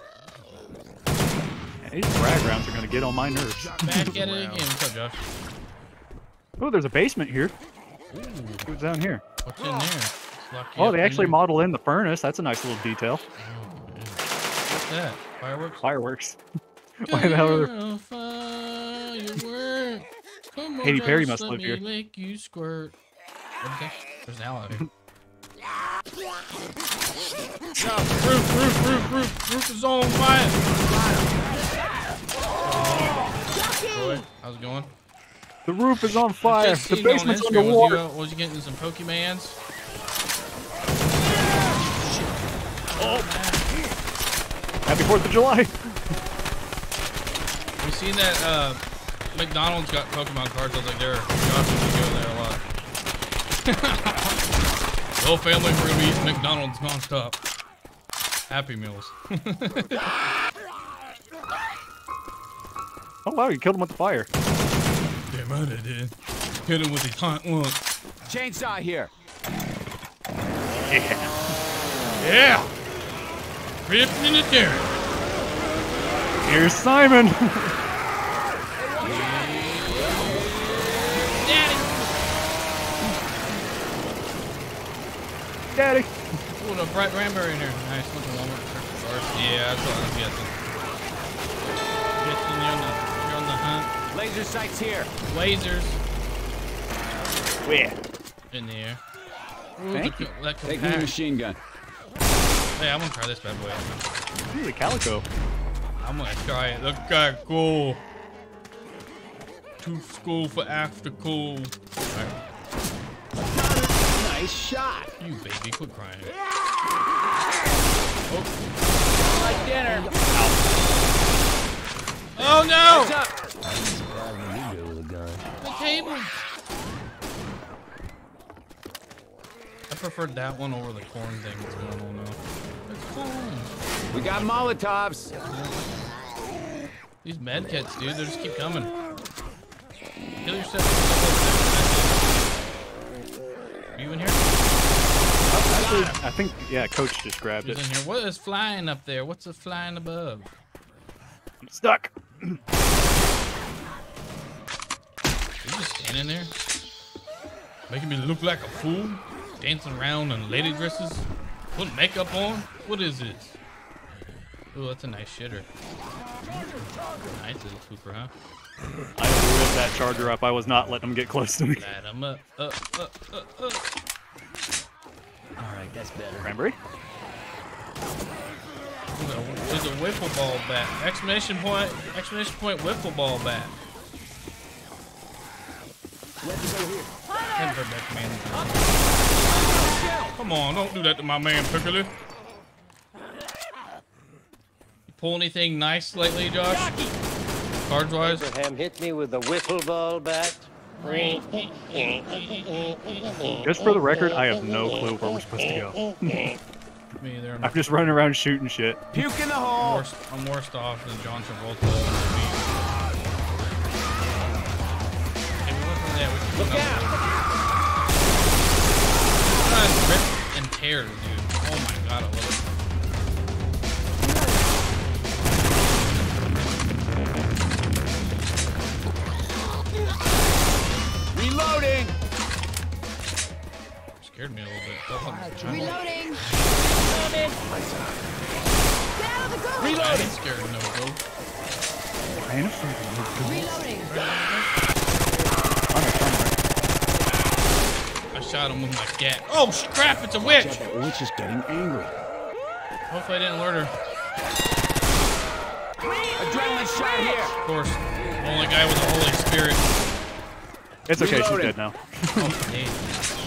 Yeah, these frag rounds are gonna get on my nerves. Back at it again. What's up, Josh? Oh, there's a basement here. What's down here? What's in there? Let's lock you Oh, they actually there. model in the furnace. That's a nice little detail. Oh, what's that? Fireworks? Fireworks. Why the hell are there... Girl. Come on, Katy Perry must let live me here. Make you squirt. What is that? There's an owl out here. Roof, roof, roof, roof, roof is on fire. Troy, how's it going? The roof is on fire. The seen you on basement's Instagram. underwater. Was you, was you getting some Pokemans? Shit. Happy Fourth of July. You seen that uh, McDonald's got Pokemon cards? I was like, there, Josh, you should go there a lot. The whole family, we're gonna be eating McDonald's nonstop. Happy Meals. Oh wow, you killed him with the fire. Damn right I did. Hit him with his hot one. Chainsaw here. Yeah. Yeah! Ripped in the dirt. Here's Simon. Daddy! Daddy. Ooh, the Sprite cranberry in here. Nice looking Walmart Circle Cars. Yeah, that's what I'm guessing. Guessing you're on the, you're on the hunt. Laser sights here. Lasers Where? in the air. Ooh, Thank the, that Take me compact. machine gun. Hey, I'm gonna try this bad boy. out. Ooh, the calico. I'm gonna try it. Look at cool. To school for after cool. Alright, Nice shot. you baby, quit crying. Like dinner. Oh no! The table. I preferred that one over the corn thing that's going on now. It's corn. We got Molotovs. These med kits, dude, they just keep coming. Kill yourself. Are you in here? Actually, I think yeah, Coach just grabbed Who's it. in here? What is flying up there? What's it flying above? I'm stuck. You just standing there, making me look like a fool, dancing around in lady dresses, putting makeup on. What is this? Ooh, that's a nice shitter. Nice little Cooper, huh? I lit that charger up. I was not letting him get close to me. Light 'em up, up, up, up, up. All right, that's better. Cranberry? There's a, there's a wiffle ball bat. Exclamation point! Exclamation point! Wiffle ball bat. Never back. Come on, don't do that to my man, Piccolo. You pull anything nice lately, Josh? Cards wise? Abraham hit me with a wiffle ball bat. Just for the record, I have no clue where we're supposed to go. Me either. I'm I'm just running around shooting shit. Puke in the hole. worse, I'm worse off than John Travolta. Hey, we there, Look out. Rip and tear, dude. Oh my god, I love it. Scared me a little bit. That one's trying Reloading. Get out of the ghost. I ain't scared of no ghost. I ain't afraid of you. Reloading. I shot him with my gat. Oh crap! It's a witch. That witch is getting angry. Hopefully I didn't alert her. Adrenaline shot here. Of course, only guy with the Holy Spirit. It's okay, she's Reloading. dead now. Oh, hey.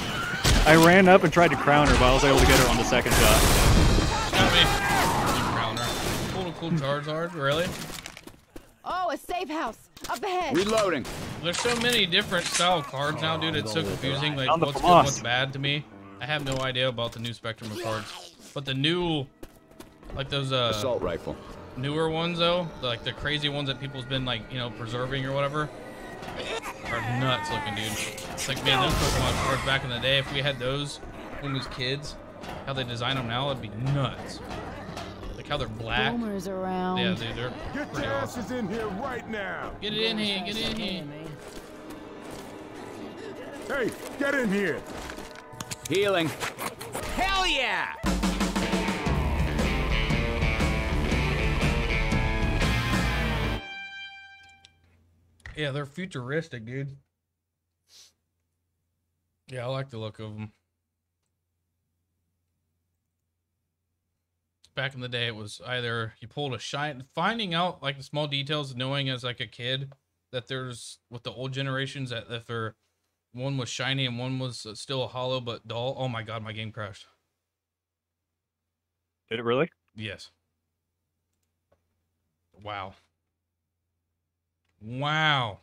I ran up and tried to crown her, but I was able to get her on the second shot. Got me. You crowner. Cool, cool Charizard, really? Oh, a safe house. Up ahead. Reloading. There's so many different style cards now, dude. It's so confusing. Like, what's good, and what's bad to me. I have no idea about the new spectrum of cards. But the new, like those uh Assault rifle. newer ones though, like the crazy ones that people's been like, you know, preserving or whatever, are nuts looking, dude. It's like man, those Pokemon cards back in the day, if we had those when we was kids, how they design them now, it'd be nuts. Like how they're black. Boomers around. Yeah, dude, they're Get pretty your awesome. asses in here right now. Get it in here, get it in here. Hey, get in here. Healing. Hell yeah! Yeah, they're futuristic, dude. Yeah, I like the look of them. Back in the day, it was either you pulled a shine, finding out like the small details, knowing as like a kid that there's with the old generations that if they're one was shiny and one was uh, still hollow but dull. Oh my god, my game crashed. Did it really? Yes. Wow. Wow.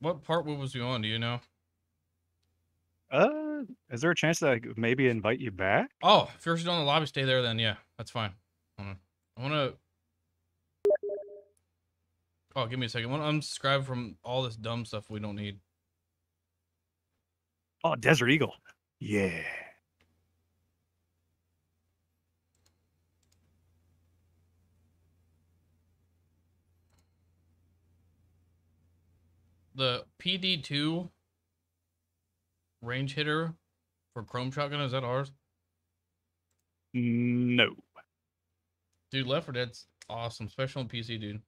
What part was you on? Do you know? Uh, is there a chance that I could maybe invite you back? Oh, if you're still in the lobby, stay there then. Yeah, that's fine. I want to. Oh, give me a second. I want to unsubscribe from all this dumb stuff we don't need. Oh, Desert Eagle. Yeah. The PD2 range hitter for Chrome Shotgun, is that ours? No. Dude, Left 4 Dead's awesome, especially on PC, dude.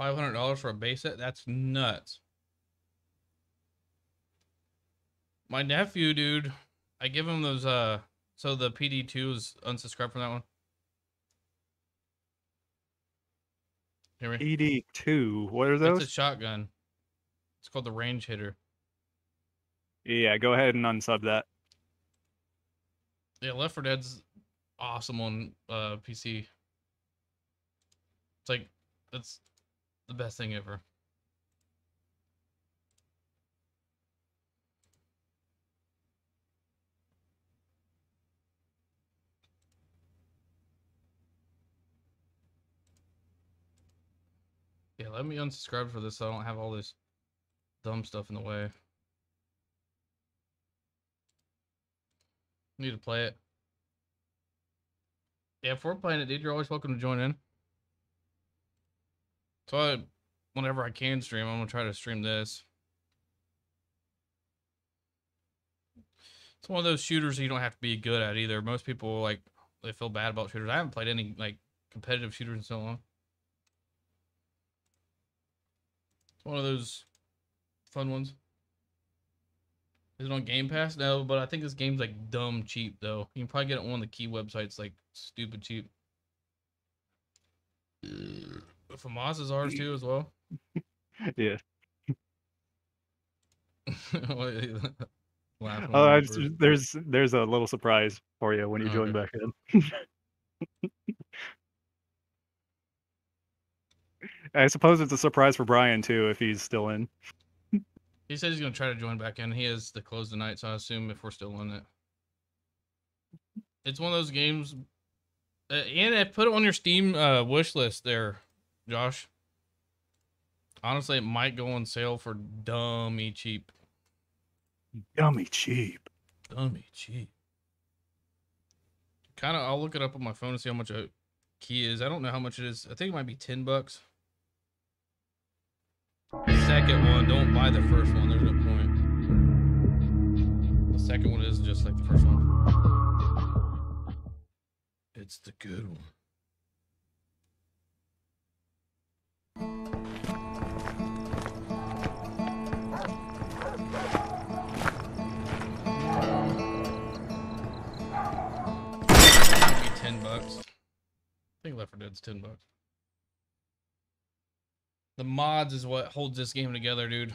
$500 for a base set? That's nuts. My nephew, dude, I give him those, uh, so the PD2 is unsubscribed from that one. Hear me? ED2. What are those? It's a shotgun. It's called the range hitter. Yeah, go ahead and unsub that. Yeah, Left 4 Dead's awesome on uh PC. It's like that's the best thing ever. Yeah, let me unsubscribe for this so I don't have all this dumb stuff in the way. Need to play it. Yeah, if we're playing it, dude, you're always welcome to join in. So I, whenever I can stream, I'm gonna try to stream this. It's one of those shooters you don't have to be good at either. Most people like they feel bad about shooters. I haven't played any like competitive shooters in so long. It's one of those fun ones. Is it on Game Pass? No, but I think this game's like dumb cheap though. You can probably get it on one of the key websites like stupid cheap. FAMAS is ours too as well. Yeah. Oh, just, there's there's a little surprise for you when you Oh, join back in. I suppose it's a surprise for Brian too if he's still in. He said he's gonna try to join back in. He has to close tonight, so I assume if we're still in it. It's one of those games. Uh, and I put it on your Steam uh, wish list there, Josh. Honestly, it might go on sale for dummy cheap. Dummy cheap. Dummy cheap. Kind of, I'll look it up on my phone to see how much a key is. I don't know how much it is. I think it might be ten bucks. Second one, don't buy the first one. There's no point. The second one is just like the first one. It's the good one. Ten bucks. I think Left 4 Dead's ten bucks. The mods is what holds this game together, dude.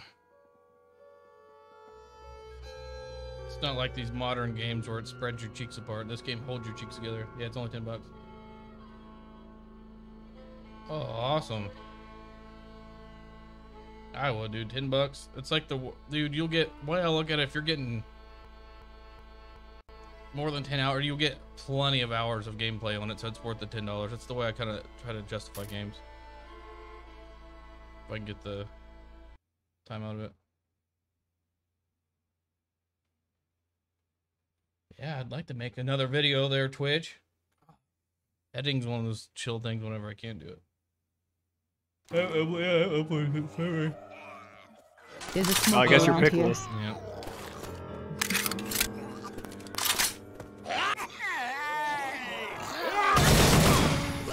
It's not like these modern games where it spreads your cheeks apart. This game holds your cheeks together. Yeah, it's only ten bucks. Oh, awesome. I would, dude. Ten bucks. It's like the dude. You'll get. Way I look at it, if you're getting more than 10 hours you'll get plenty of hours of gameplay on it so it's worth the $10 that's the way i kind of try to justify games i can get the time out of it yeah i'd like to make another video there twitch editing's one of those chill things whenever i can't do it There's a Oh, I guess you're around here. pickless. yeah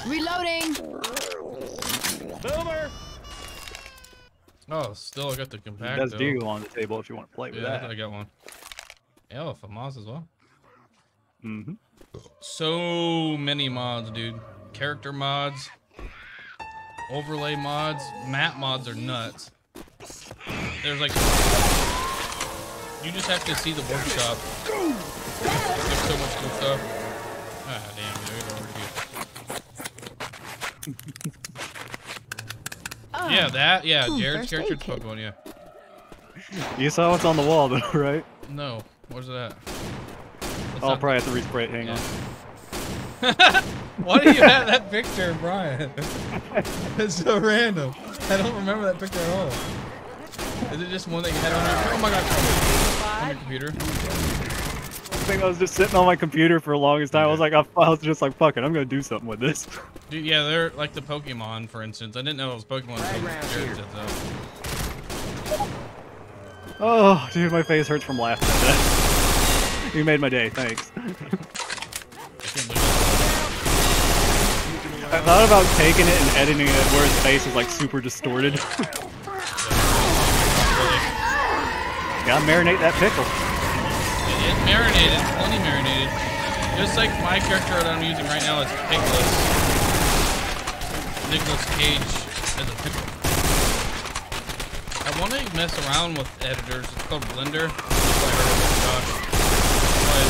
Reloading. Oh still i got the compact does though. On the table if you want to play with that. i got one yeah oh, FAMAS as well hmm So many mods, dude. Character mods, overlay mods, map mods are nuts. There's like You just have to see the workshop. There's so much cool stuff. Ah, damn, dude. Over Oh, Yeah, that. Yeah, Ooh, Jared's first aid character's. Pokemon. Yeah. You saw what's on the wall though, right? No. Where's that? That's I'll oh, not- probably have to respray it. Hang Yeah. on. Why do you have that picture, Brian? it's so random. I don't remember that picture at all. Is it just one that you had on your? Oh my god! On your computer. I think I was just sitting on my computer for the longest time. I was like, I I was just like, fuck it, I'm gonna do something with this. Dude, yeah, they're like the Pokemon, for instance. I didn't know it was Pokemon. until Right round here. said. Oh, dude, my face hurts from laughing. You made my day, thanks. I can't believe I thought about taking it and editing it where his face is like super distorted. Gotta marinate that pickle. It, marinated, plenty marinated. Just like my character that I'm using right now is Pickles. Nicolas Cage as a pickle. I want to mess around with editors. It's called Blender. But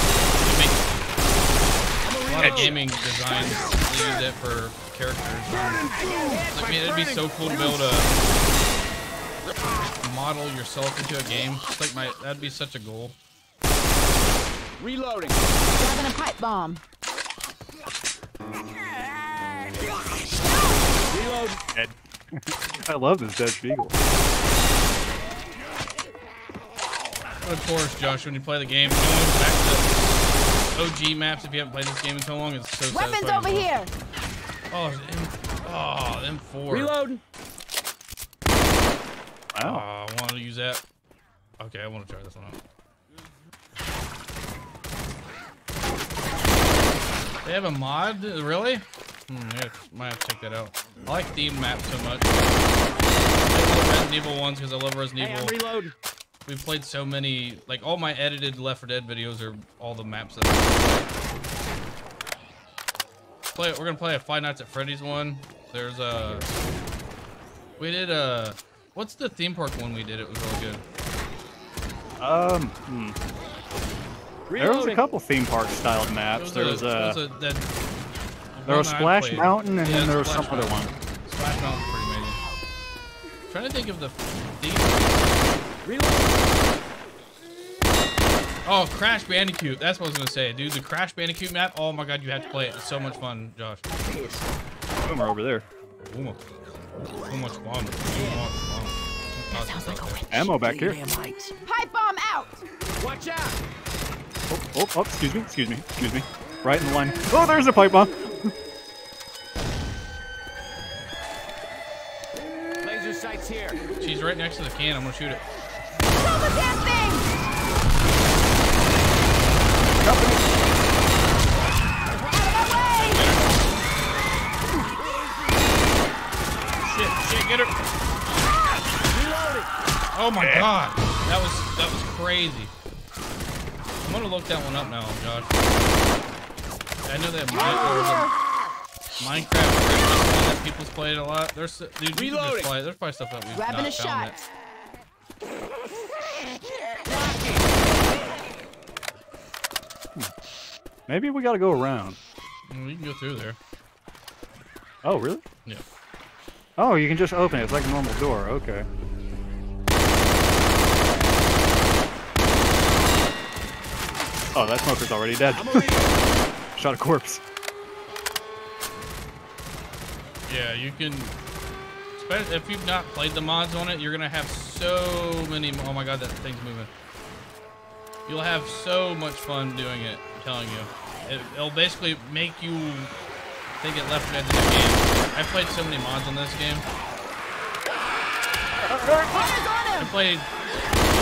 a lot of gaming designs use it for characters. I mean, it'd be so cool to be able to model yourself into a game. Like my that'd be such a goal. Reloading. Grabbing a pipe bomb. Reload. Ed. I love this Dead Spiegel. Of course, Josh, when you play the game, going back to OG maps if you haven't played this game in so long, it's so Weapons over well. here. Oh, M, oh, them four. Reloading. Oh, Wow. I want to use that. Okay, I want to try this one out. They have a mod, really? Hmm, yeah, might have to check that out. I like theme maps so much. I love Resident Evil ones because I love Resident Hey, I'm Evil. reloading. We've played so many, like all my edited Left 4 Dead videos are all the maps that I play. We're gonna play a Five Nights at Freddy's one. There's a, we did a, what's the theme park one we did? It was really good. Um, hmm. There was a couple theme park styled It maps. was uh, There a- was it was a, a that, there was Splash. Mountain, and Yeah, then there was some Splash other one. Splash Mountain's pretty amazing. trying to think of the theme. Reload. Oh, Crash Bandicoot. That's what I was gonna say, dude. The Crash Bandicoot map. Oh my god, you have to play it. It's so much fun, Josh. Boomer over there. So much, so much fun. So much fun. That sounds like a witch. Ammo back here. Pipe bomb out. Watch out. Oh, oh, oh, excuse me, excuse me, excuse me. Right in the line. Oh, there's a pipe bomb. Laser sights here. She's right next to the can. I'm gonna shoot it. Kill the damn thing. Shit, shit, get her. Oh my god, that was that was crazy. I'm gonna look that one up now, Josh. I know that Min- there was a Minecraft Christmas one that people's played a lot. There's dude, you can just Reloading. play. There's probably stuff that we've Grabbing not a found shot. yet. Maybe we gotta go around. Mm, You can go through there. Oh, really? Yeah. Oh, you can just open it. It's like a normal door. Okay. Oh, that smoker's already dead. Shot a corpse. Yeah, you can. If you've not played the mods on it, you're gonna have so many. Oh my god, that thing's moving. You'll have so much fun doing it. I'm telling you, it, it'll basically make you think it left Dead to the game. I played so many mods on this game. I played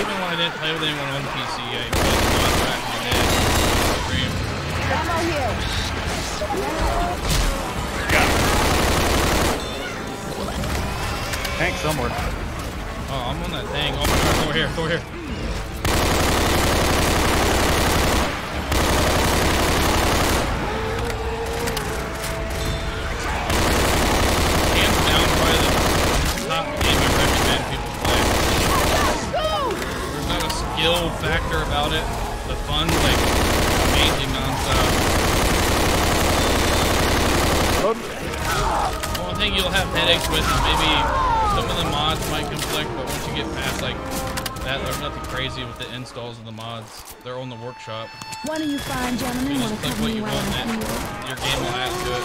even when I didn't play with anyone on PC. I played Ammo here. Tank somewhere. Oh, I'm on that thing. Oh my god, over here, over here. The installs of the mods. They're on the workshop. One of you fine gentlemen You want just to click what me you while want, I'm and healed? your game will add to it.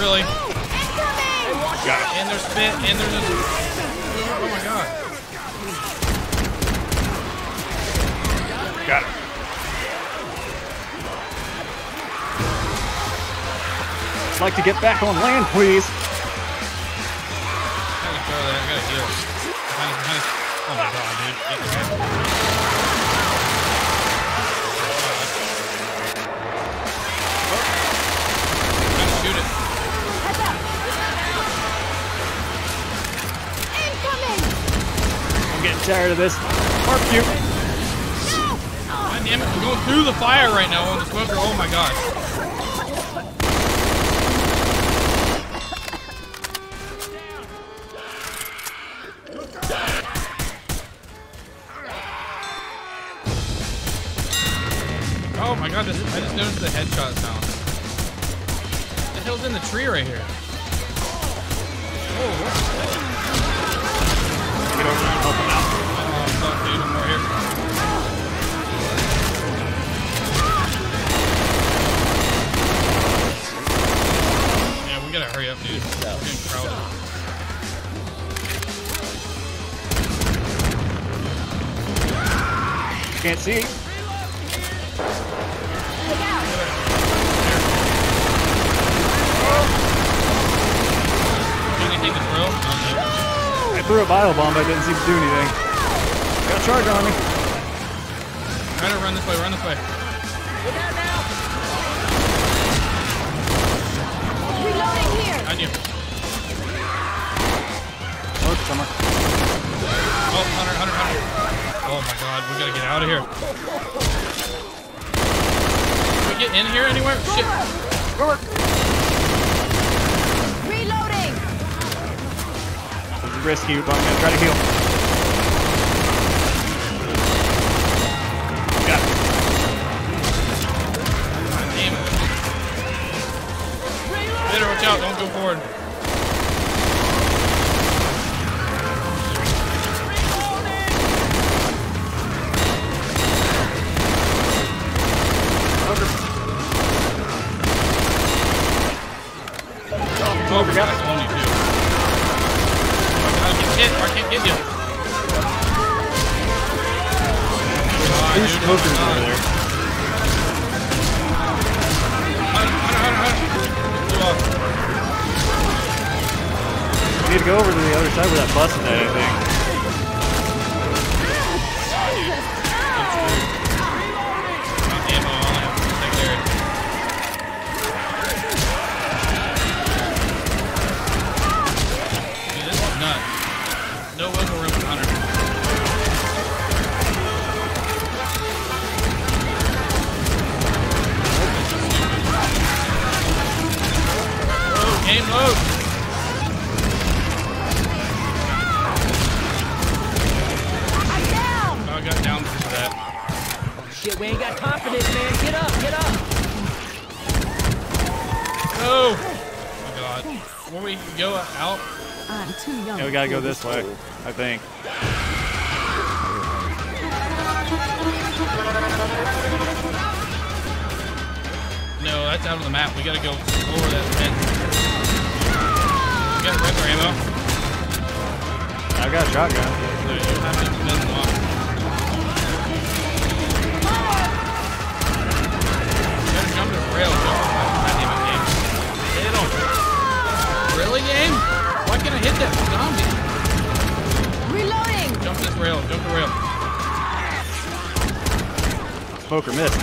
Really? And there's spit, and there's a... Oh my god. Got it. I'd like to get back on land, please. I gotta throw that, I gotta heal. Behind us, behind us. Oh my god, dude. Tired of this. Barbecue. God damn it, we're going through the fire right now on the smoker. Oh my god. Oh my god, this, I just noticed the headshot sound. The hell's in the tree right here? But it didn't seem to do anything. Got a charge on me. Try to run this way, run this way. Reloading here! I you. Look, somewhere. Oh, Hunter, Hunter, Hunter. Oh my god, we gotta get out of here. Can we get in here anywhere? Shit. Reloading! Risky, but I'm gonna try to heal. Got damn it. Better watch out, don't go forward. Gotta go this way, I think. No, that's out of the map. We gotta go over that fence. You got regular ammo? I've got a shotgun. So you have to spin them off. You gotta jump this rail. Jump God damn it, game. Him. Really, game? Why can't I hit that zombie? Reloading! Jump this rail. Jump the rail. Smoker missed.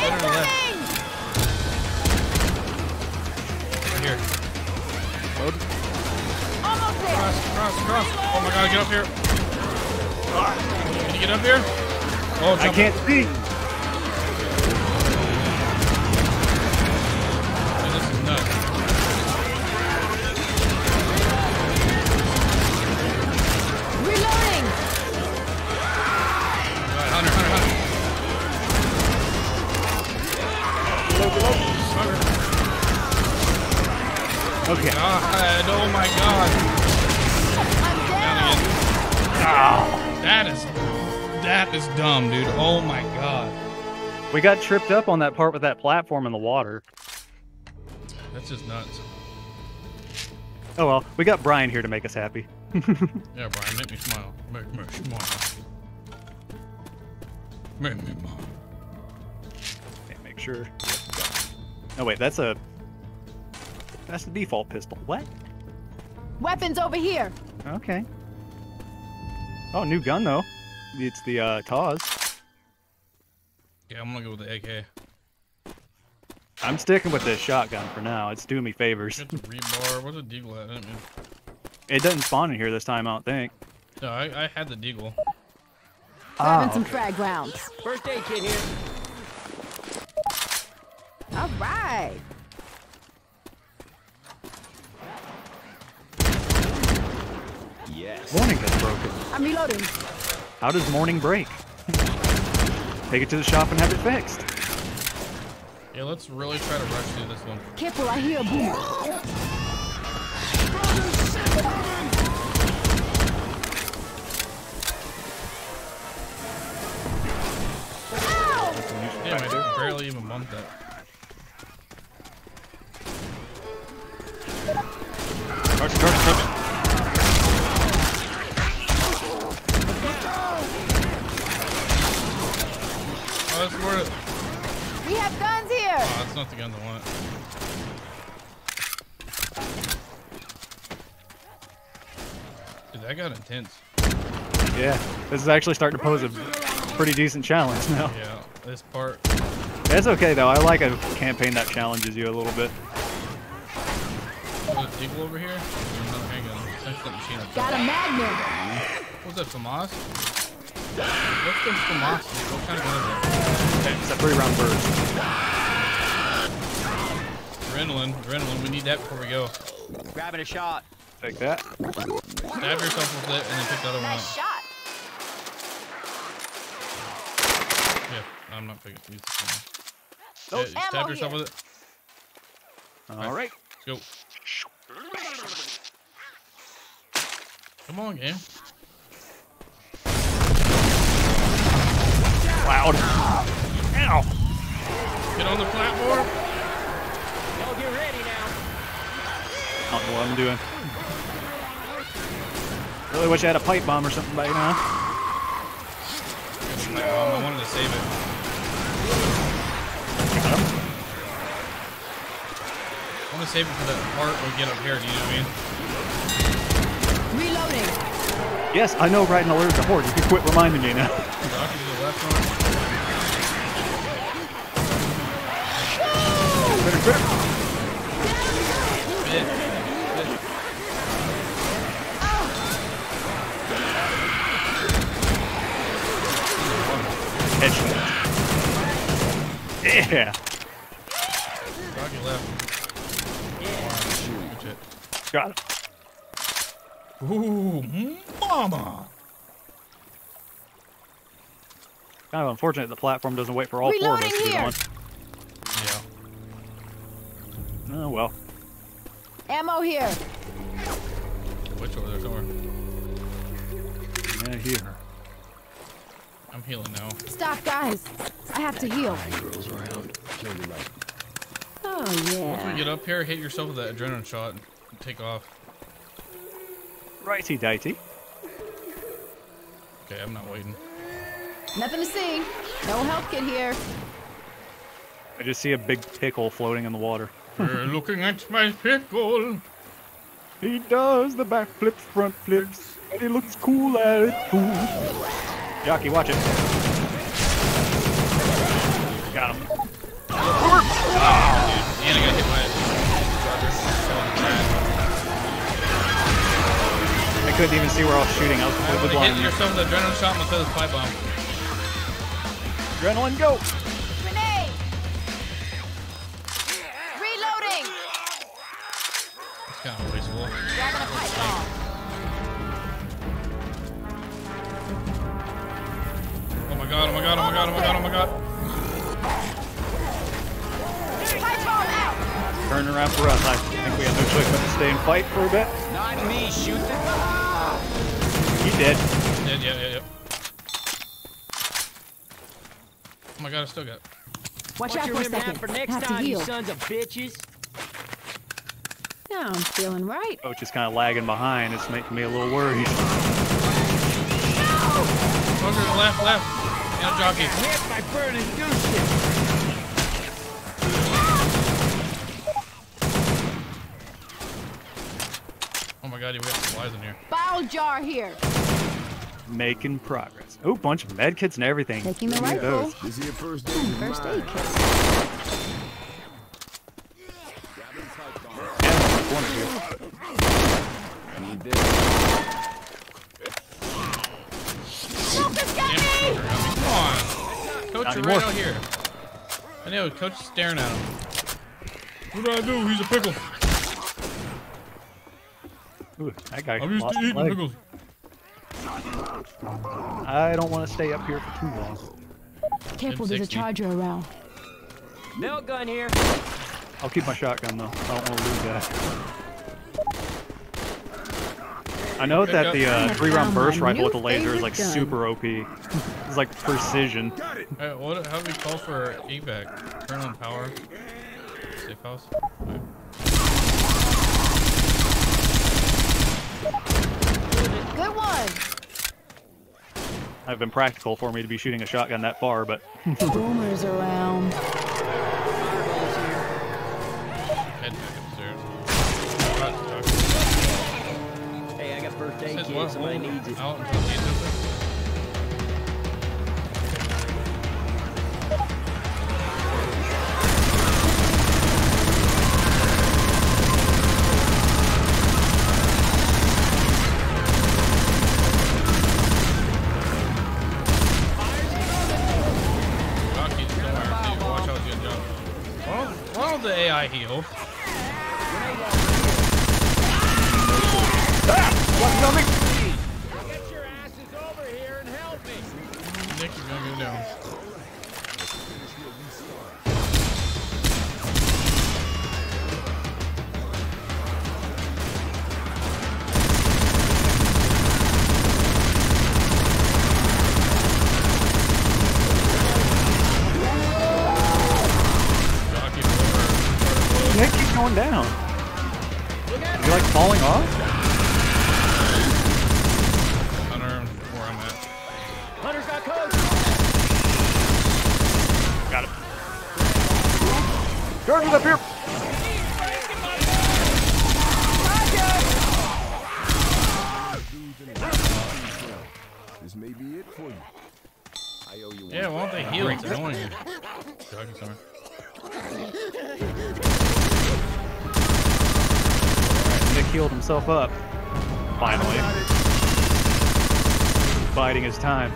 Better to left. Incoming! Right here. Load. Almost there! Cross, cross, cross. Oh my god, get up here. Can you get up here? Oh, I can't see. We got tripped up on that part with that platform in the water. That's just nuts. Oh well, we got Brian here to make us happy. Yeah, Brian, make me smile. Make me smile. Make me smile. Okay, make sure. Oh wait, that's a that's the default pistol. What? Weapons over here. Okay. Oh, new gun though. It's the uh, Taz. Yeah, I'm gonna go with the AK. I'm sticking with this shotgun for now. It's doing me favors. Get the rebar. Where's the deagle at? I mean- It doesn't spawn in here this time, I don't think. No, I, I had the deagle. Grabbing Ah, some okay. frag rounds. First aid kit here. All right. Yes. Morning got broken. I'm reloading. How does morning break? Take it to the shop and have it fixed. Yeah, let's really try to rush through this one. Careful, I hear a boomer. Damn, I barely even bumped that. Charge, charge, charge. Oh, that's worth it. We have guns here. Oh, that's not the gun I want. Dude, that got intense. Yeah, this is actually starting to pose a pretty decent challenge now. Yeah, this part. That's okay though. I like a campaign that challenges you a little bit. There's a deagle over here. There's another handgun. Thanks for that machine up Got a magnum. What's that, FAMAS? What's the FAMAS? What kind of gun is Okay, it's a three round burst. Adrenaline. Adrenaline. We need that before we go. Grabbing a shot. Take that. Stab yourself with it and then pick the other one up. Nice shot. Yeah, I'm not picking. Use this one. Oh, Yeah, stab yourself here. with it. All right. Let's go. Come on, game. Loud. Ow. Get on the platform. Y'all get ready now. I don't know what I'm doing. Really wish I had a pipe bomb or something by now. Um, I wanted to save it. I want to save it for that part we get up here. Do you know what I mean? Reloading. Yes, I know riding alert the horde. You can quit reminding me now. Doc, to the left one. Critter, critter. Bit. Bit. Headshot. Yeah. Rocky left. Good shit. Got it. Ooh, mama. Kind of unfortunate the platform doesn't wait for all four of us to Reloading get here. on. Well. Ammo here. Witch over there somewhere? Yeah, here. I'm healing now. Stop, guys. I have to heal. Oh, yeah. Once we get up here, hit yourself with that adrenaline shot and take off. Righty dighty. Okay, I'm not waiting. Nothing to see. No help kit here. I just see a big pickle floating in the water. You're looking at my pickle. He does the backflips, front flips, and he looks cool at it too. Jockey, watch it. Got him. And I got hit by it. I couldn't even see where I was shooting. I was completely blind. Hit yourself with the adrenaline shot and with the pipe bomb. Adrenaline, go! It's kind of wasteful. Grabbing a pipe. Oh my god, oh my god, oh my god, oh my god, oh my god. Pipe bomb out. Turning around for us. I think we have no choice but to stay and fight for a bit. Not me, shoot the... Ah! He did. Yeah, yeah, yeah, yeah. Oh my god, I still got. Watch Watch out your for a second. for next Have time, you sons of bitches. Now I'm feeling right. Coach is kind of lagging behind. It's making me a little worried. Fucker, left, left. And a jockey. Hit by burning goose. Oh my god, we got supplies in here. Bile jar here. Making progress. Oh, bunch of medkits and everything. Taking the rifle. those. This is your first aid. of First aid kit. Yeah, corner here. I need this. Smoker's got Damn me! Coach, I come on. Coach, you're right out here. I know, Coach is staring at him. What did I do? He's a pickle. Ooh, that guy I'm used to eating leg. pickles. I don't want to stay up here for too long. Careful, there's a M60. charger around. Milk gun here. I'll keep my shotgun though. I don't want to lose that. I know that the uh, three-round burst rifle with the laser is like gun. super OP. It's like precision. Got it. Hey, what, how do we call for evac? Turn on power. Safe house. Alright. Good one. I've been practical for me to be shooting a shotgun that far, but Boomers around. First aid Says kit. what? Somebody Hold needs it. Watch out until he does it. Jockey's somewhere Up. Finally. Biding his time.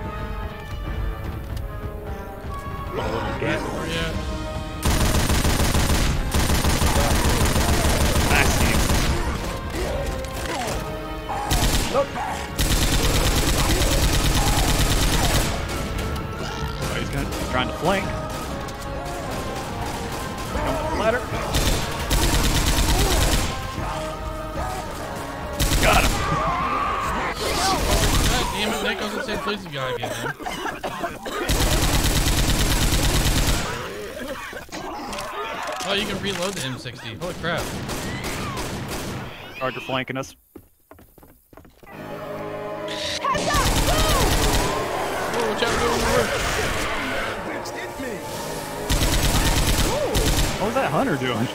Charger flanking us. What was that hunter doing?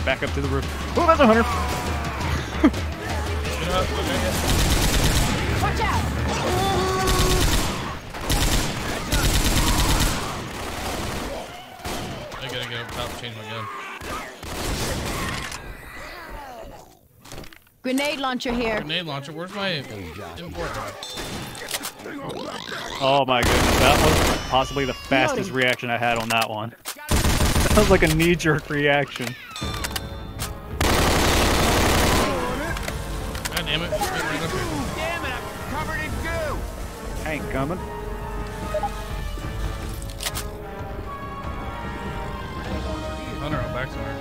Get back up to the roof. Oh, that's a hunter. Get up. Okay. Watch out! I gotta get up top, change my gun. Grenade launcher here. Grenade launcher. Where's my import? Oh my goodness, that was possibly the fastest Reloading. reaction I had on that one. That was like a knee-jerk reaction. Coming. Hunter out back somewhere.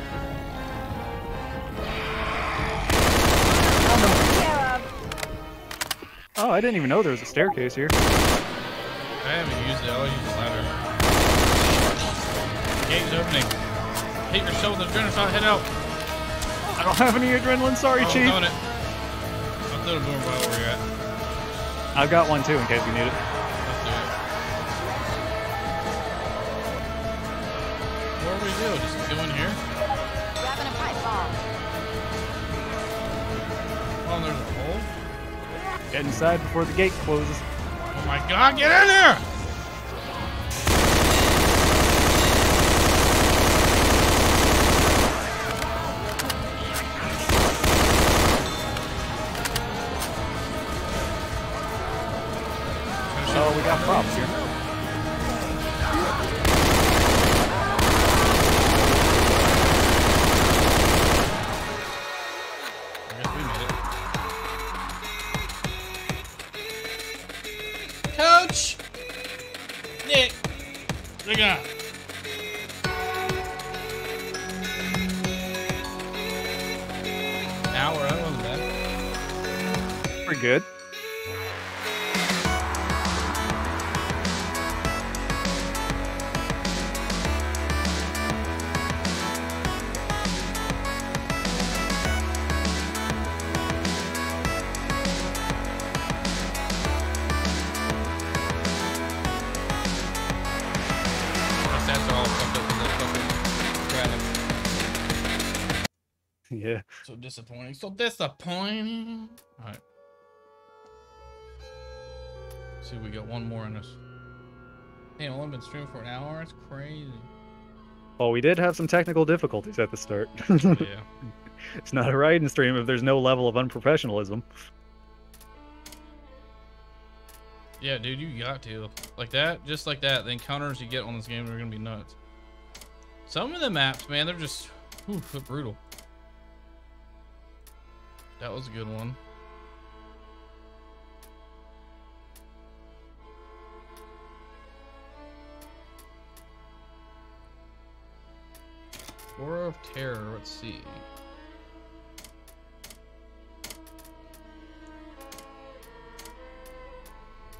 Oh, I didn't even know there was a staircase here. I haven't used it. I'll use the ladder. Gate's opening. Hit yourself with the adrenaline shot. Head out. I don't have any adrenaline, sorry, oh, Chief. I'm doing it. I'll throw the boomer by where you're at. I've got one too in case we need it. Inside before the gate closes. Oh my god, get in there! Yeah. So disappointing. So disappointing. Alright. See, we got one more in us. Damn, I've only been streaming for an hour. It's crazy. Well, we did have some technical difficulties at the start. yeah. it's not a Ryden stream if there's no level of unprofessionalism. Yeah, dude, you got to. Like that, just like that. The encounters you get on this game are gonna be nuts. Some of the maps, man, they're just whew, brutal. That was a good one. Aura of Terror, let's see.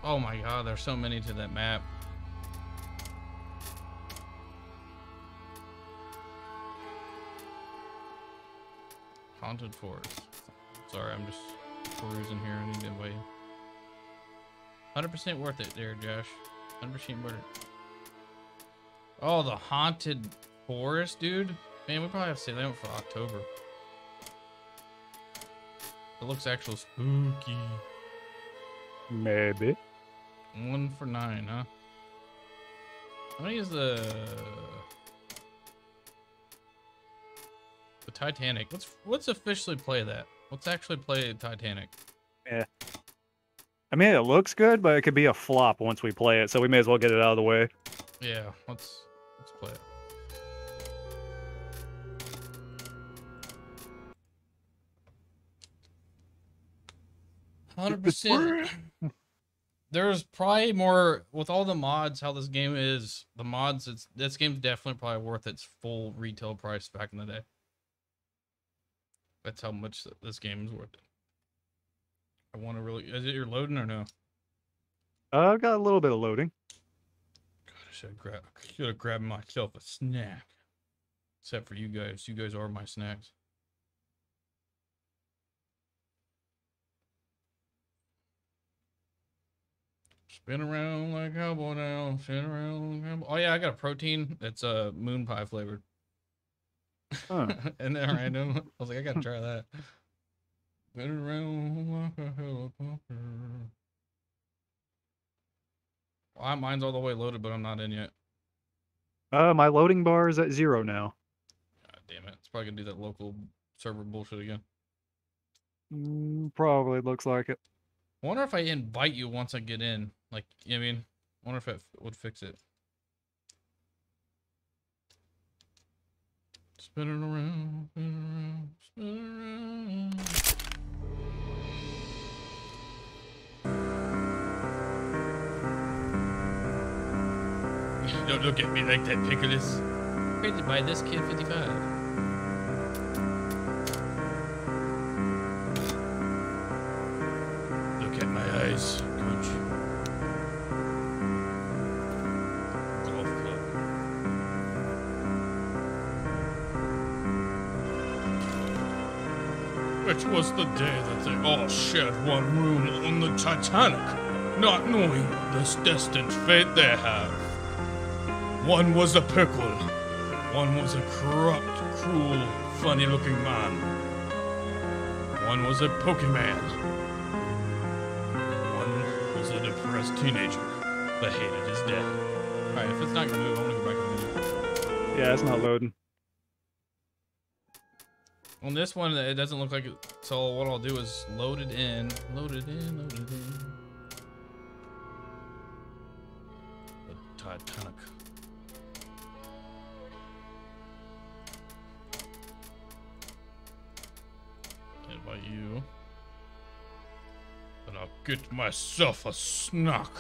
Oh my god, there's so many to that map. Haunted Forest. Sorry, I'm just perusing here. I need to wait. 100% worth it there, Josh. 100% worth it. Oh, the Haunted Forest, dude. Man, we probably have to say that one for October. It looks actual spooky. Maybe. One for nine, huh? How many is the the Titanic? Let's let's officially play that. Let's actually play Titanic. Yeah. I mean, it looks good, but it could be a flop once we play it, so we may as well get it out of the way. Yeah, let's let's play it. Hundred percent. There's probably more with all the mods. How this game is, the mods. It's this game's definitely probably worth its full retail price back in the day. That's how much this game is worth. I want to really. Is it you're loading or no? Uh, I've got a little bit of loading. God, I should have grabbed. Should have grabbed myself a snack. Except for you guys. You guys are my snacks. Spin around like a cowboy now. Spin around like a cowboy. Oh yeah, I got a protein that's uh moon pie flavored. Huh. and then random. I was like, I gotta try that. Spin around like a helicopter. Well, mine's all the way loaded, but I'm not in yet. Uh, my loading bar is at zero now. God damn it. It's probably gonna do that local server bullshit again. Mm, probably looks like it. I wonder if I invite you once I get in. Like, you know what I mean? I wonder if it would fix it. Spinning around, spinning around, spinning around. Don't look at me like that, Pickles. Created by this kid 55. Look at my eyes, Which was the day that they all shared one room on the Titanic, not knowing this destined fate they have. One was a pickle, one was a corrupt, cruel, funny looking man. One was a Pokemon. One was a depressed teenager that hated his dad. Alright, if it's not gonna move, I'm gonna go back in a. Yeah, it's not loading. On this one, it doesn't look like it. So what I'll do is load it in, load it in, load it in. The Titanic. Invite you. And I'll get myself a snack.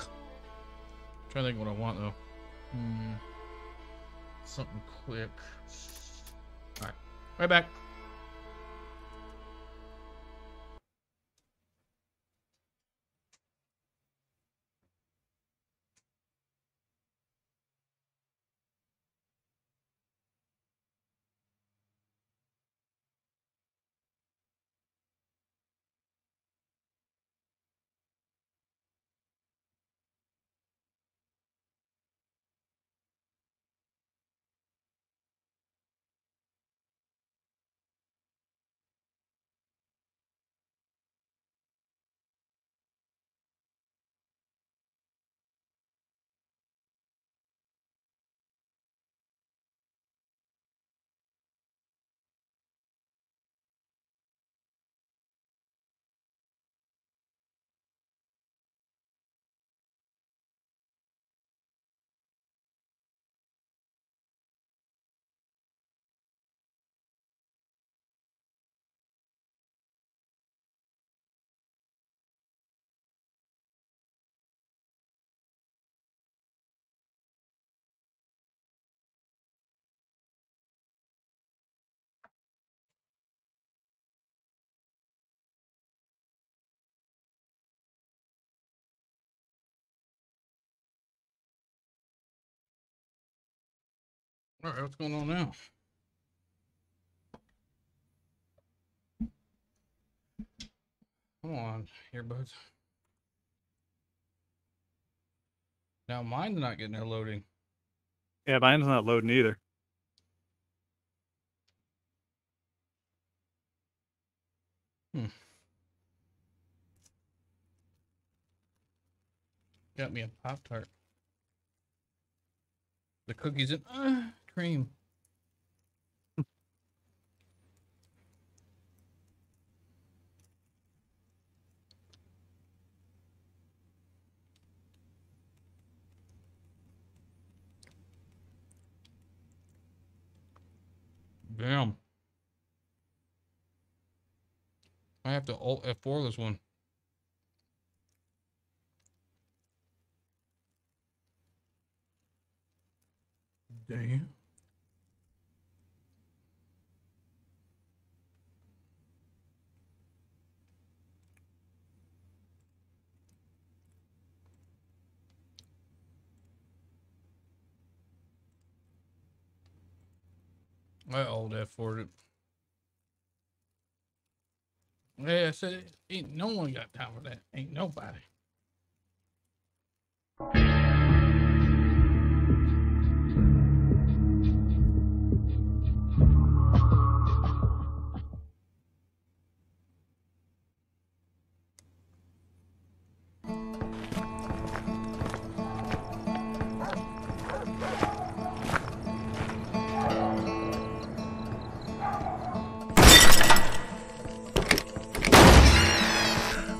trying to think what I want though. Hmm. Something quick. Alright. Right back. All right, what's going on now? Come on, earbuds. Now mine's not getting there loading. Yeah, mine's not loading either. Got me a Pop Tart. The cookies and uh, cream. Damn. I have to alt F4 this one. Damn. I old F for it. Yeah, I said ain't no one got time for that. Ain't nobody.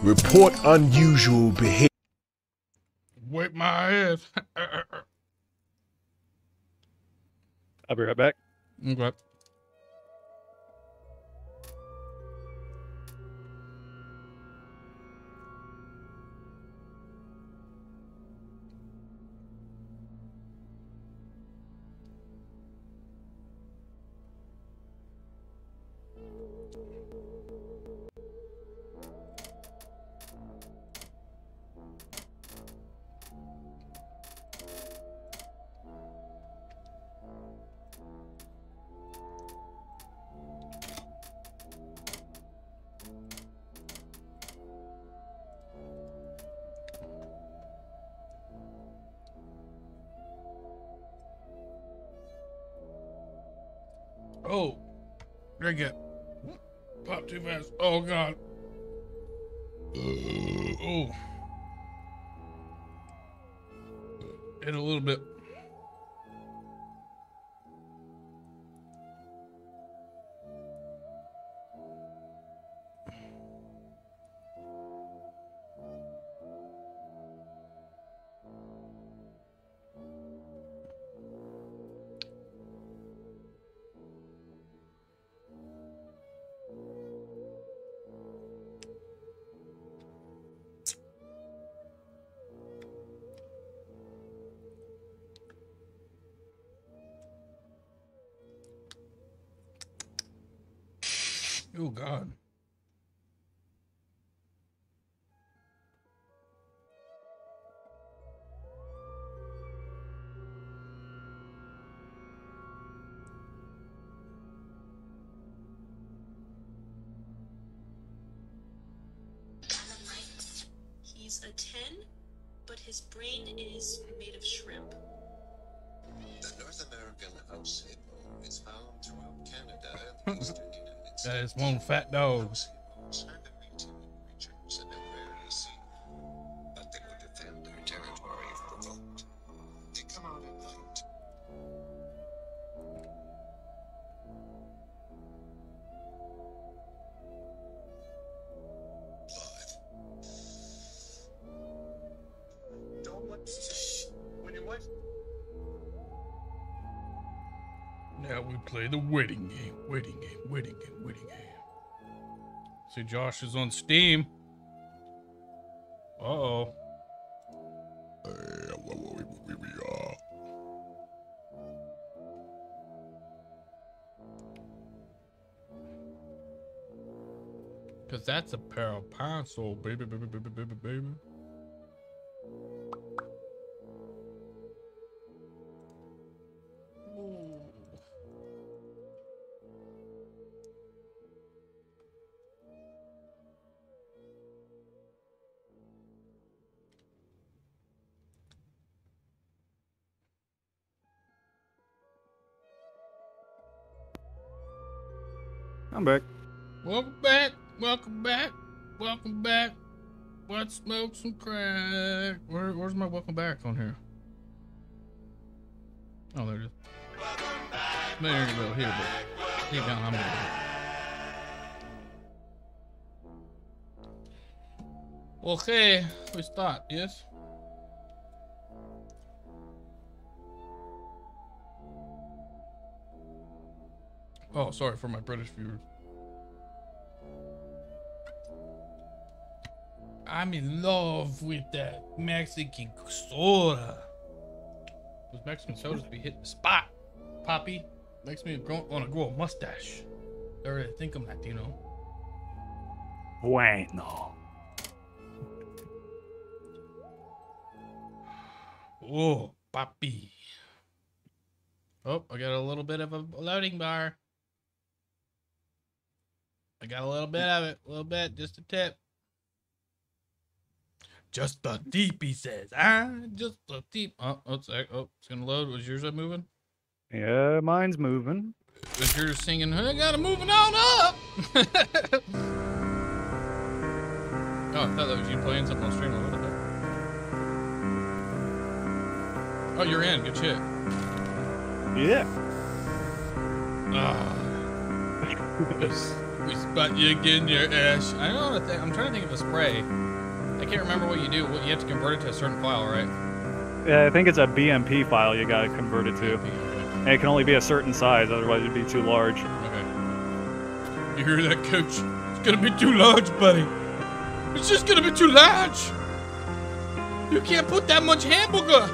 Report unusual behavior. Wipe my ass. I'll be right back. okay. God. He's a 10, but his brain is made of shrimp. The North American house hippo is found throughout Canada is one fat dog. See, Josh is on Steam. Uh oh. Cause that's a pair of pencil, baby, baby, baby, baby, baby. I'm back. Welcome back. Welcome back. Welcome back. Let's smoke some crack. Where, where's my welcome back on here? Oh, there it is. There you go. Here, but deep down, I'm gonna. Okay, we start. Yes. Oh, sorry for my British viewers. I'm in love with that Mexican soda. Those Mexican sodas be hitting the spot, Poppy. Makes me want to grow a mustache. I really uh, think I'm Latino. Bueno. Oh, Poppy. Oh, I got a little bit of a loading bar. I got a little bit of it, a little bit, just a tip. Just a deep, he says. Ah, just a deep. Oh, oh, it's, oh, it's gonna load. Was yours up moving? Yeah, mine's moving. Was yours singing? I gotta moving on up. oh, I thought that was you playing something on stream. What the Oh, you're in. Good shit. Yeah. Ah. We spot you again, your ash. I don't know. Th- I'm trying to think of a spray. I can't remember what you do. What you have to convert it to a certain file, right? Yeah, I think it's a BMP file you gotta convert it to. And it can only be a certain size, otherwise it'd be too large. Okay. You hear that, coach? It's gonna be too large, buddy. It's just gonna be too large. You can't put that much hamburger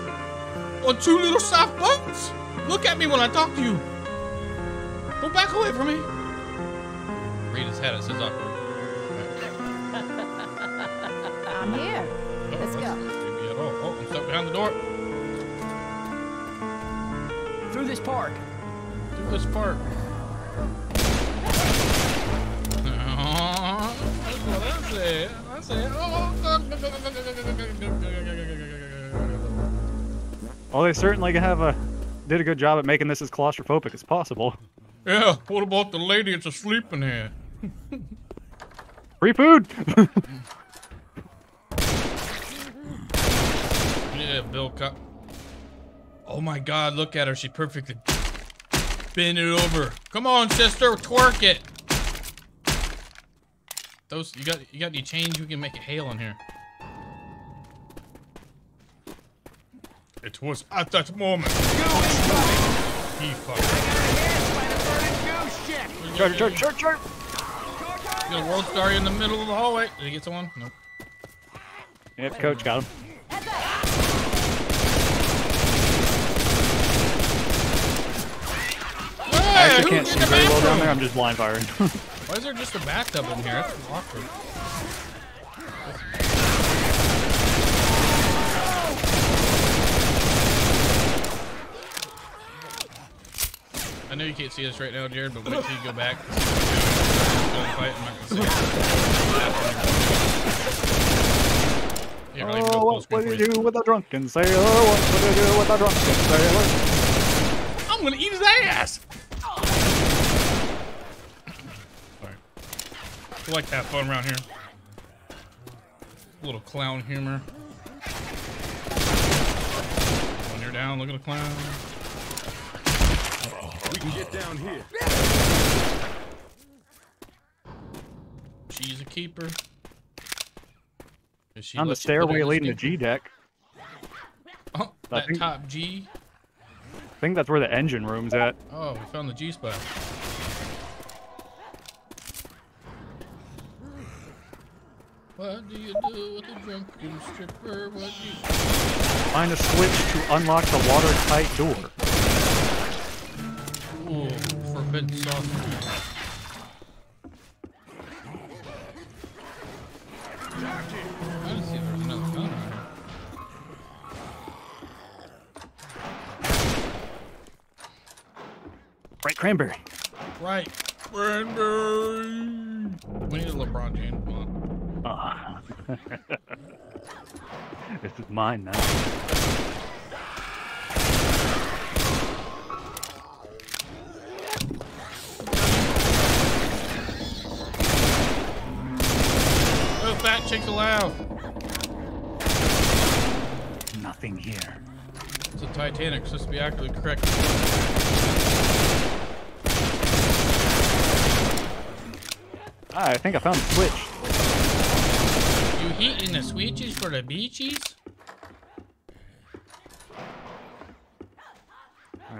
on two little soft buns. Look at me when I talk to you. Go back away from me. Read his head. It says awkward. I'm here. Let's go. Maybe at all. Oh, I'm stuck behind the door. Through this park. Through this park. That's what I said. I said, oh. Well, they certainly have a did a good job at making this as claustrophobic as possible. Yeah, what about the lady that's asleep in here? Free food. Yeah, Bill Cup. Oh my god, look at her. She perfectly bend it over. Come on, sister, twerk it. Those you got you got any change? We can make it hail in here. It was at that moment. He fucked. Charge, charge, charge, charge. Got a world star in the middle of the hallway. Did he get someone? Nope. Yep, coach got him. I actually can't see very well down there. I'm just blind firing. Why is there just a bathtub in here? That's awkward. I know you can't see us right now, Jared, but wait till you go back. Go fight, I'm not gonna say it. Here, I'll even go oh, full what screen would you you. do with a drunken sailor? What would you do with a drunken sailor? I'm gonna eat his ass! Sorry. I like to have fun around here. A little clown humor. When you're down, look at the clown. We can get down here. She's a keeper. She On the let you put her stairway leading to? G deck. Oh, I that think- top G. I think that's where the engine room's at. Oh, we found the G spot. What do you do with a drunken stripper? What do you... Find a switch to unlock the watertight door. Ooh, forbidden sauce. Sprite cranberry. Right. Cranberry. We need a LeBron James. Come on. Ah. this is mine now. Oh, fat chicks allowed. Nothing here. It's a Titanic. It's supposed to be actually correct. Ah, I think I found the switch. You hitting the switches for the beaches?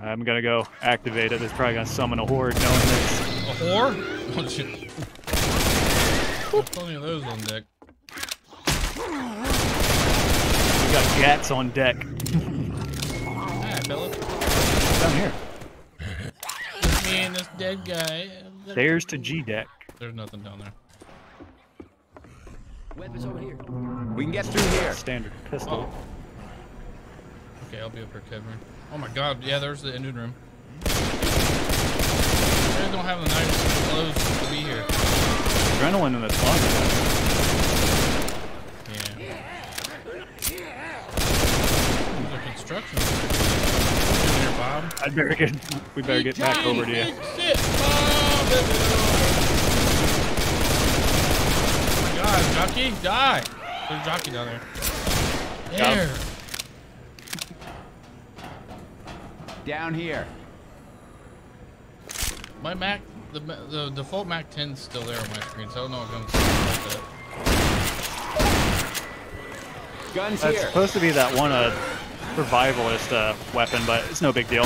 I'm gonna go activate it. It's probably gonna summon a horde knowing this. A whore? Oh shit. There's plenty of those on deck. We got gats on deck. Hi, fella. Down here. Me and this dead guy. Stairs to G deck. There's nothing down there. Weapons over here. We can get through here. Standard pistol. Oh. Okay, I'll be up here covering. Oh my god, yeah, there's the engine room. They don't have the nice clothes to be here. Adrenaline in the closet. Yeah. There's a construction. In here, Bob. I better get. We better get back over to you. Big shit, Bob. Oh my god, jockey, die. There's a jockey down there. Got. There. Down here. My Mac the the default Mac 10 is still there on my screen, so I don't know if I'm like that. Guns That's here. supposed to be that one uh, revivalist uh, weapon, but it's no big deal.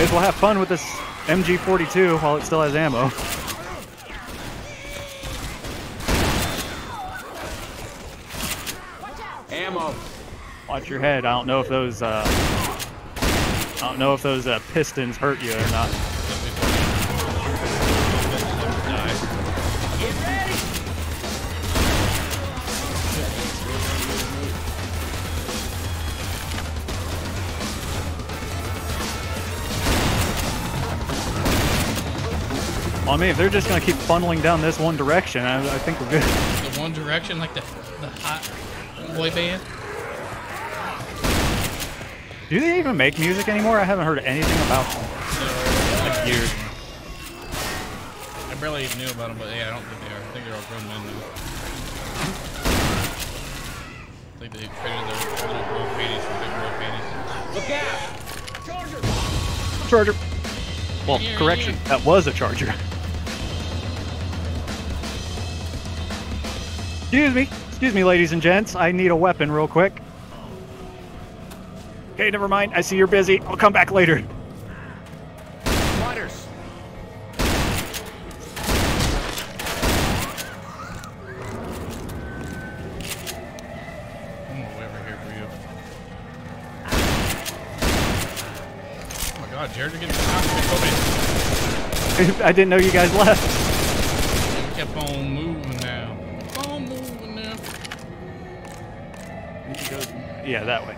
May as well have fun with this MG42 while it still has ammo. Ammo. Watch your head. I don't know if those uh, I don't know if those uh, pistons hurt you or not. Well, I mean, if they're just gonna keep funneling down this one direction, I, I think we're good. The One Direction, like the the hot boy band. Do they even make music anymore? I haven't heard anything about them. Like years. I barely even knew about them, but yeah, I don't think they are. I think they're all grown men now. I think they traded their little girl panties for big girl panties. Look out. Charger. Charger! Well, correction, that was a charger. Excuse me, excuse me, ladies and gents. I need a weapon real quick. Okay, never mind. I see you're busy. I'll come back later. Fighters. I'm hmm, over here for you. Oh my god, Jared, you're getting confident. I didn't know you guys left. Yeah, that way.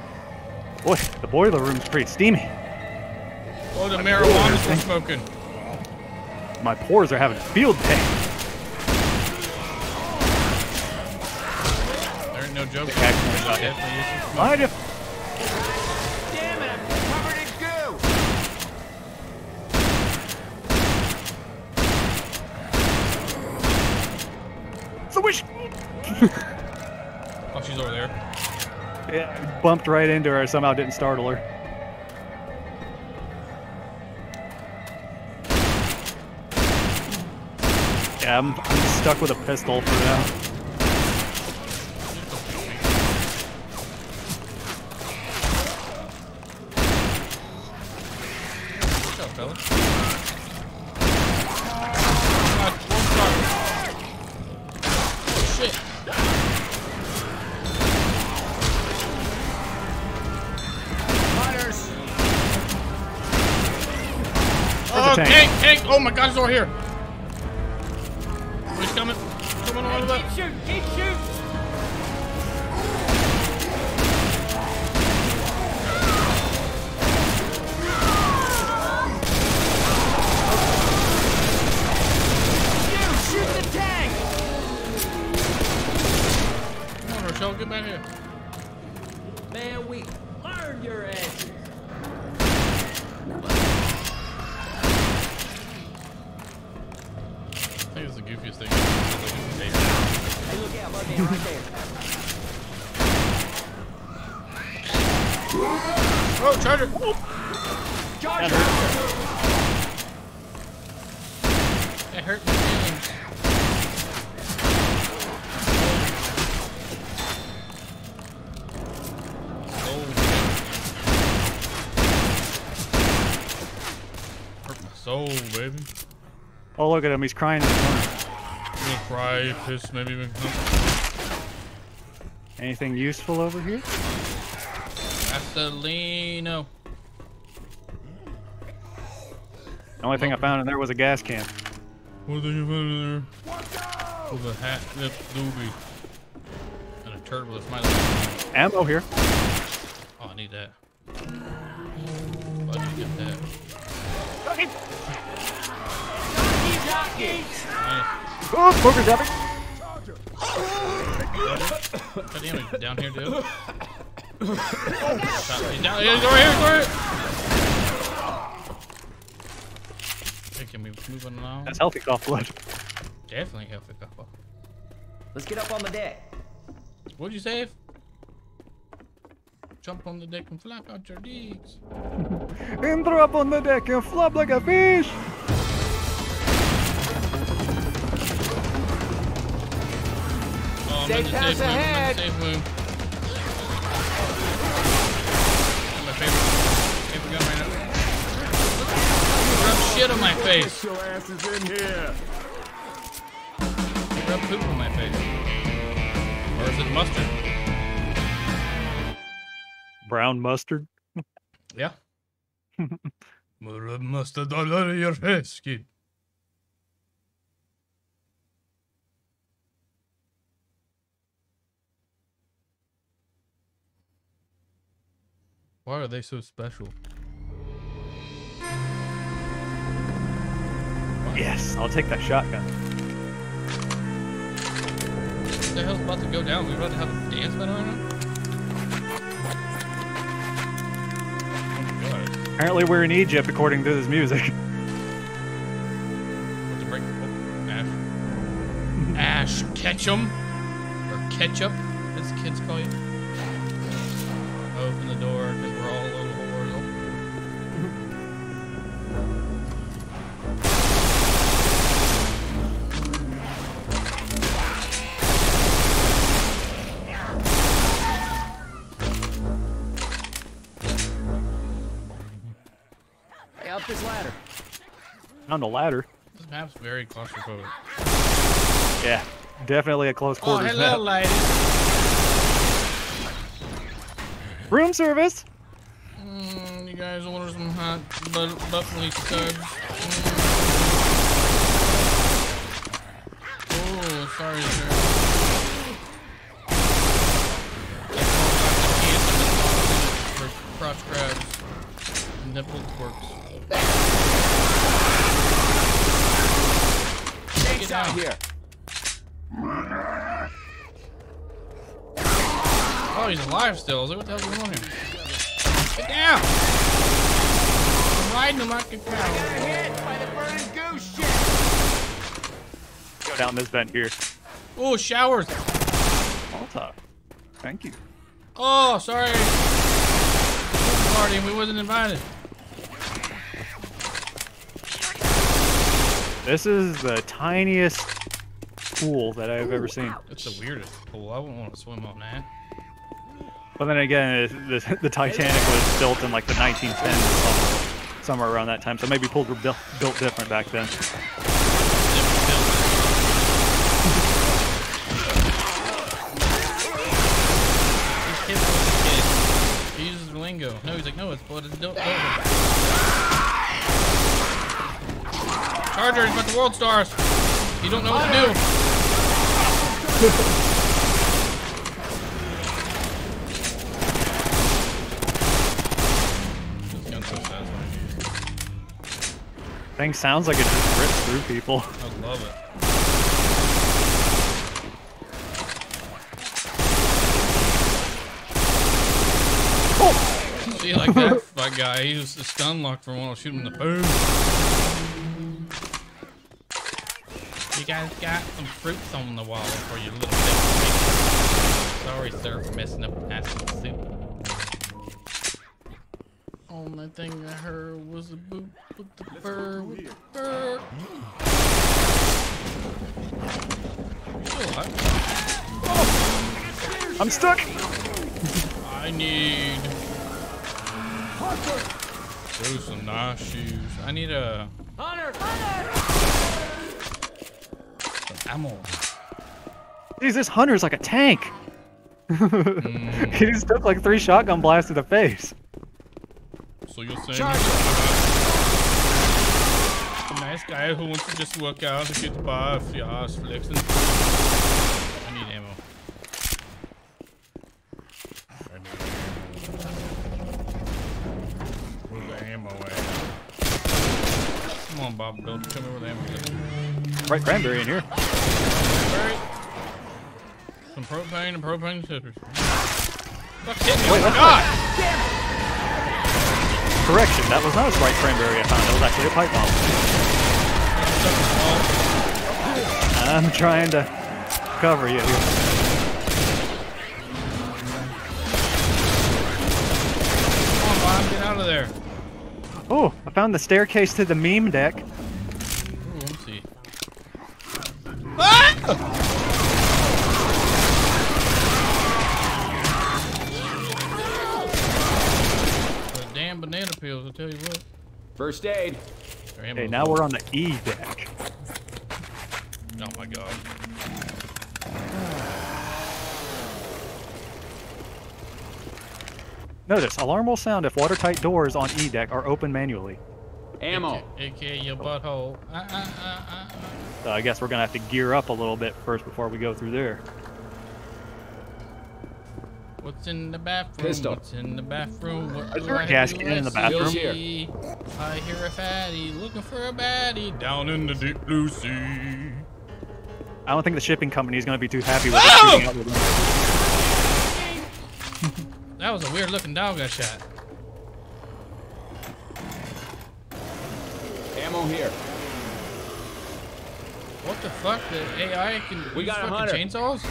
Boy, the boiler room's pretty steamy. Oh, the marijuana's we're smoking. My pores are having a field day. There ain't no joke. Shot. Definitely is Yeah, bumped right into her. Somehow didn't startle her. Yeah, I'm, I'm stuck with a pistol for now. Here. Oh, look at him. He's crying in the corner. I'm gonna cry, piss, maybe even come. Anything useful over here? Gasolino. The only thing I found in there was a gas can. What did you find in there? With a hat, lip, doobie. And a turd with a smiley face. Ammo here. Oh, I need that. I need get that. Nice. Oh, smoker jumping. God damn it, down here, dude. Stop. He's down. He's over here, he's over here. Hey, can we move on along? That's healthy cough blood. Definitely healthy couple. Let's get up on the deck. What'd you save? jump on the deck and flap out your legs. And drop on the deck and flop like a fish. Oh, I'm in Safe the pass safe room. I'm in ahead. the safe room. My favorite, favorite gun right now. Rub shit on my face. Get your asses in here. Rub poop on my face. Or is it mustard? Brown mustard. Yeah. Rub mustard all over your face, kid. Why are they so special? Yes, I'll take that shotgun. What the hell's about to go down? We about to have a dance battle right now? Oh Apparently, we're in Egypt according to this music. What to break? Oh, Ash. Ash Ketchum? Or Ketchup, as kids call you. Open the door, On the ladder. This map's very claustrophobic. Yeah, definitely a close Oh, quarters hello, map. ladies. Room service. Mm, you guys order some hot but buffalo studs. Mm. Oh, sorry, sir. Crotch grabs, nipple quirks. Get out down. here. Oh, he's alive still. I was like, what the hell's going on here? Get down! I'm riding him like a cow. by the burning goose shit. Go down this vent here. Oh, showers! Malta. Thank you. Oh, sorry. Party, we wasn't invited. This is the tiniest pool that I've ever seen. It's the weirdest pool. I wouldn't want to swim on that. But then again, the, the Titanic was built in like the 1910s or something, somewhere around that time. So maybe pools were built, built different back then. He's kid was a kid. He uses lingo. No, he's like, no, it's blood. It's do- over. Charger, he's the world stars. You don't know what to do. This gun's so satisfying. Thing sounds like it just rips through people. I love it. Oh. See, like that, that guy, he was stun locked for I was shooting him in the boom. You guys got some fruits on the wall for your little bit. Sorry, sir, for messing up asking soup. Only thing I heard was a boot with the fur, with the fur. Still alive. I'm stuck. I need. Those some nice shoes. I need a. Hunter! Some ammo. Jeez, this hunter's like a tank. Mm. he just took like three shotgun blasts to the face. So you're saying a nice guy who wants to just work out and get buff, your ass flexing. I need ammo. I need Where's the ammo at? Come on, Bob, Bill, tell me where the ammo is. Sprite cranberry in here. Some propane and propane scissors. Fuck hit me, oh Wait, my what? god! Correction, that was not a Sprite cranberry I found. It was actually a pipe bomb. I'm trying to cover you here. there? Oh, I found the staircase to the meme deck. Ooh, let's see. Ah! The damn banana peels, I'll tell you what. First aid. Their Okay, ammo's now low. we're on the E deck. Oh my god. Notice, alarm will sound if watertight doors on E deck are open manually. Ammo. AKA your butthole. Uh, uh, uh, uh, So I guess we're gonna have to gear up a little bit first before we go through there. What's in the bathroom? Pistol. What's in the bathroom? What Is do there a I gas in the Let's bathroom? see. I hear a fatty looking for a baddie down in the deep blue sea. I don't think the shipping company is gonna be too happy with Oh! us shooting out the window. That was a weird looking dog I shot. Ammo here. What the fuck? The AI can We use got fucking hunter. chainsaws?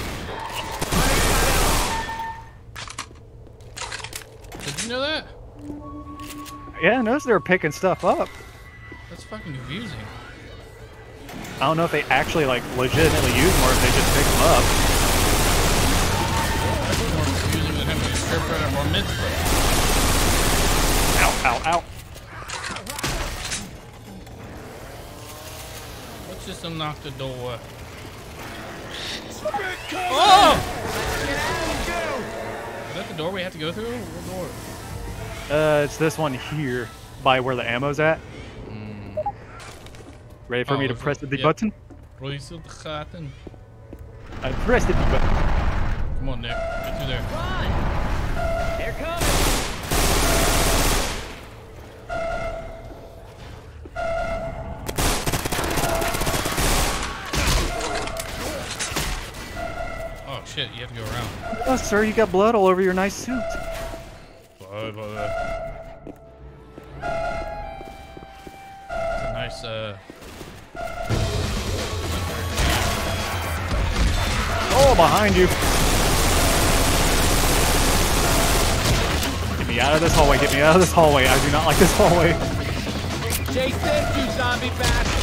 Did you know that? Yeah, I noticed they were picking stuff up. That's fucking confusing. I don't know if they actually like legitimately use them or if they just pick them up. That's more confusing than having a stripper at a bar mitzvah. Ow, ow, ow. Just unlock the door. Oh! Is that the door we have to go through? What door? Uh, it's this one here by where the ammo's at. Ready for Oh, me to is it- press the yep. button? Release the gaten. I pressed the button. Come on, Nick. Get through there. They're Oh shit, you have to go around. Oh, sir, you got blood all over your nice suit. Bye, bye. It's a nice, uh. Oh, behind you. Get me out of this hallway. Get me out of this hallway. I do not like this hallway. Chase this, you zombie bastard.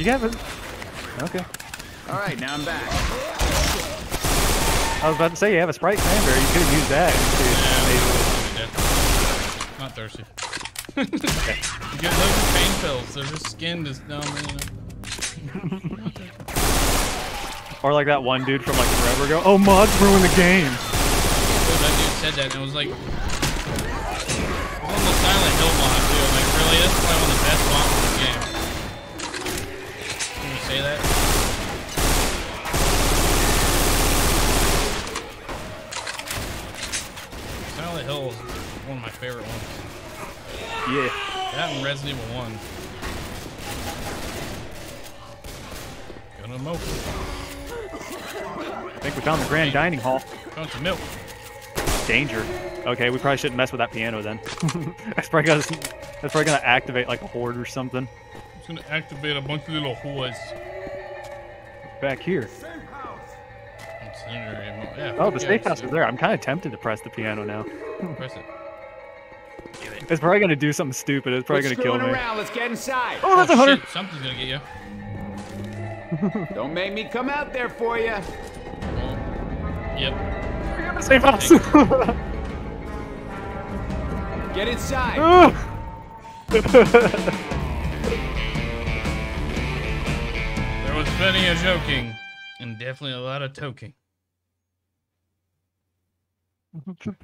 You got it. Okay. All right, now I'm back. I was about to say you have a Sprite cranberry. You could have used that. Yeah, Not thirsty. you get loads of pain pills. They're just skinned as dumb, you. Or like that one dude from like forever ago. Oh, mods ruined the game. So that dude said that, and it was like, it was on the Silent Hill mod too. I'm like, really? That's probably one of the best mods in the game. Can you say that? Silent Hill is one of my favorite ones. Yeah. That and Resident Evil 1. Gonna mope. I think we found the grand dining hall. Found some milk. Danger. Okay, we probably shouldn't mess with that piano then. that's probably gonna that's probably gonna activate like a horde or something. It's gonna activate a bunch of little whores. Back here. Incendiary ammo. Yeah, Oh, the yeah, safe house is there. I'm kind of tempted to press the piano now. Press it. It's probably gonna do something stupid. It's probably Quit gonna kill me. around. Let's get inside. Oh, that's a hunter. shit, Something's gonna get you. Don't make me come out there for you. Well, yep. Safe house. Get inside. There was plenty of joking, and definitely a lot of toking.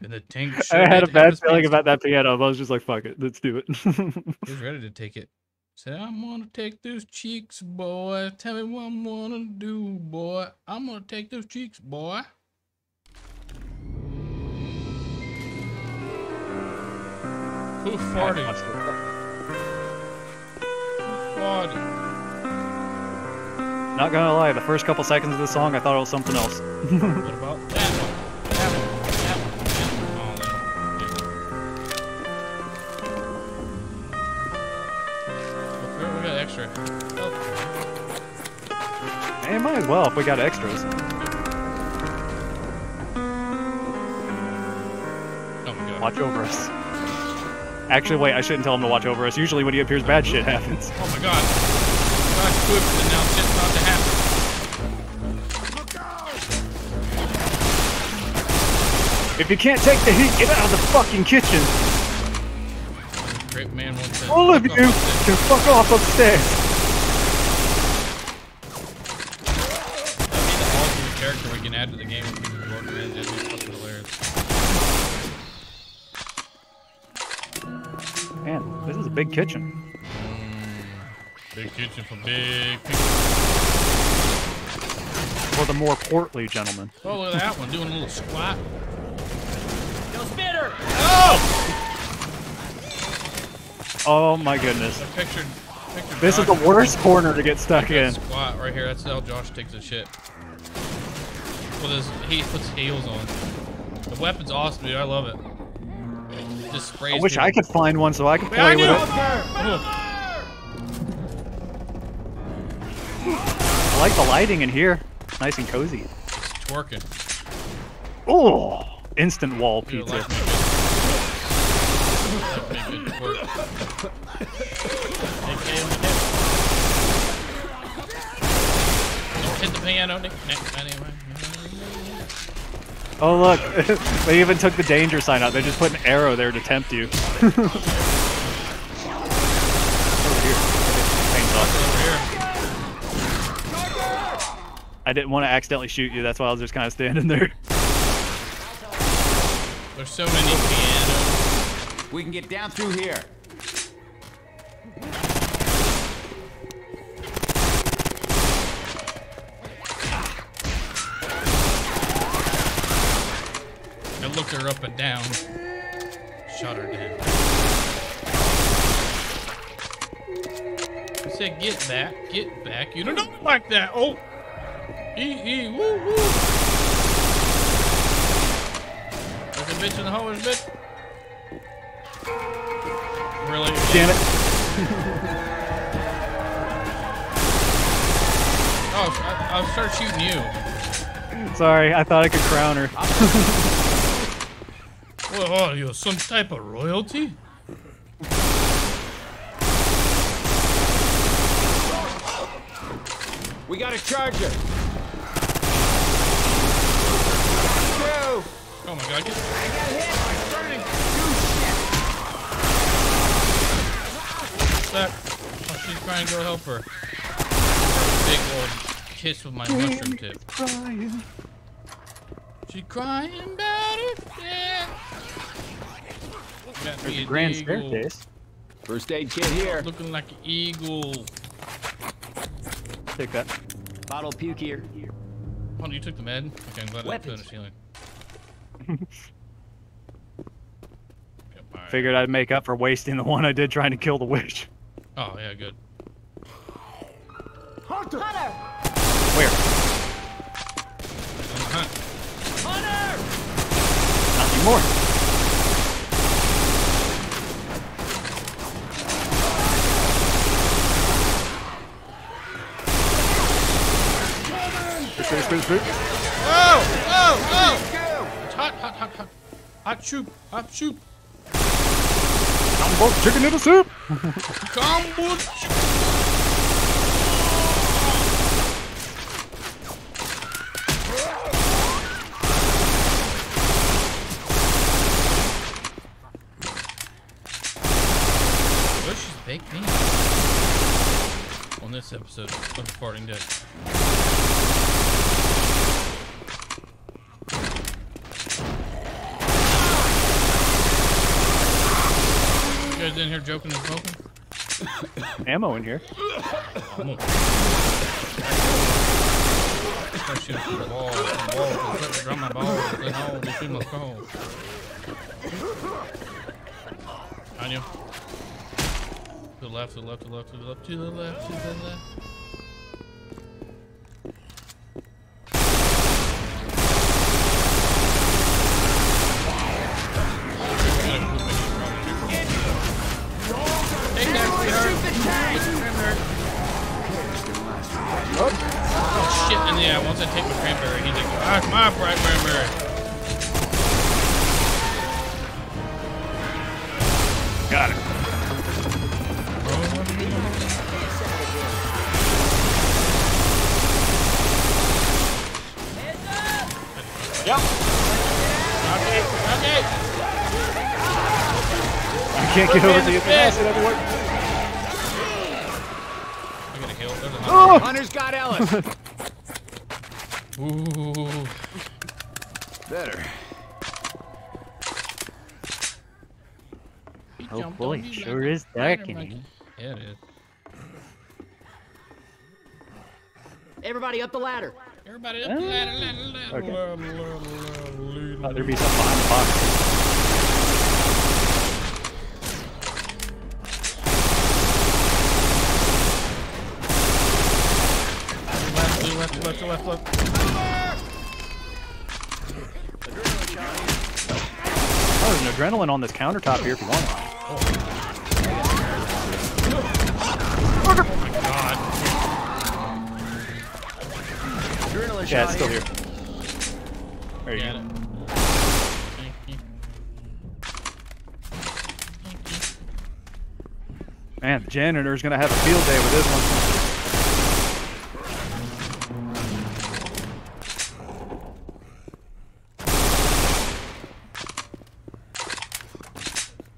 And the tank I had a bad his feeling about that piano. but I was just like, fuck it, let's do it. He was ready to take it. Said, I'm gonna take those cheeks, boy. Tell me what I'm gonna do, boy. I'm gonna take those cheeks, boy. Who farted? Who farted? Not gonna lie, the first couple seconds of the song, I thought it was something else. What about that one? That one. That one. That one. Oh. We got extra. Oh, Hey, might as well if we got extras. oh my god. Watch over us. Actually, wait, I shouldn't tell him to watch over us. Usually when he appears, bad shit happens. Oh my god. Gosh, If you can't take the heat, get out of the fucking kitchen. Great man wants to. All of you can fuck off upstairs. That'd be the ultimate character we can add to the game if people work in. It'd be fucking hilarious. Man, this is a big kitchen. Mm, big kitchen for big people. For the more portly gentlemen. Oh, look at that one doing a little squat. Yo, spitter! Oh my goodness. I pictured. pictured This is the worst corner to get stuck in. Squat right here. That's how Josh takes his shit. With his, he puts heels on. The weapon's awesome, dude. I love it. It just sprays. I wish people. I could find one so I could play with it. I like the lighting in here. Nice and cozy. It's Twerking. Oh, instant wall pizza. Oh look, they even took the danger sign out. They just put an arrow there to tempt you. I didn't want to accidentally shoot you. That's why I was just kind of standing there. There's so many. We can get down through here. I looked her up and down. Shot her down. I said, get back, get back. You don't know like that. Oh. E, e, woo, woo. There's a bitch in the a bitch. Really? Damn it. Oh, I, I'll start shooting you. Sorry, I thought I could crown her. What are you, some type of royalty? We got a charger. Oh my god, get What's that? Oh, she's trying to go help her. Big old kiss with my mushroom tip. Crying. She crying about it, yeah. Got There's a an grand eagle. staircase. First aid kit here. Looking like an eagle. Take that. Bottle of puke here. Oh, you took the med? Okay, I'm glad I put it the ceiling. Yep, alright. Figured I'd make up for wasting the one I did trying to kill the witch. Oh, yeah, good. Hunter! Where? On the hunt. Not anymore. Sprint, sprint, sprint. Oh! Oh! Oh! It's hot, hot, hot, hot. Hot soup, hot soup. Both chicken the soup. Kombucha. Bush baked beans. On this episode of Farting Dead. You guys in here joking and smoking? Ammo in here. I'm gonna start shooting through the wall. The wall start to drum my balls. Then all the shoot my skull. On you. To the left, to the left, to the left, to the left, to the left, to the left. Oh. oh shit, and yeah, once I take my cranberry, he's like, ah, it's my Sprite cranberry. Got it. Yep. Okay, okay. You can't get over the other. Oh! Hunter's got Ellis. Ooh. Better. Oh boy, sure is darkening. Yeah, it is. Everybody up the ladder. Everybody up the ladder, ladder, ladder, Okay. ladder, ladder, ladder, Thought there'd be something behind the box. Left, to left, to left, left, left. Oh, there's an adrenaline on this countertop here if you want it. God. Adrenaline Yeah, it's still here. here. There you Got go. it. Thank you. Thank you. Man, the janitor's gonna have a field day with this one.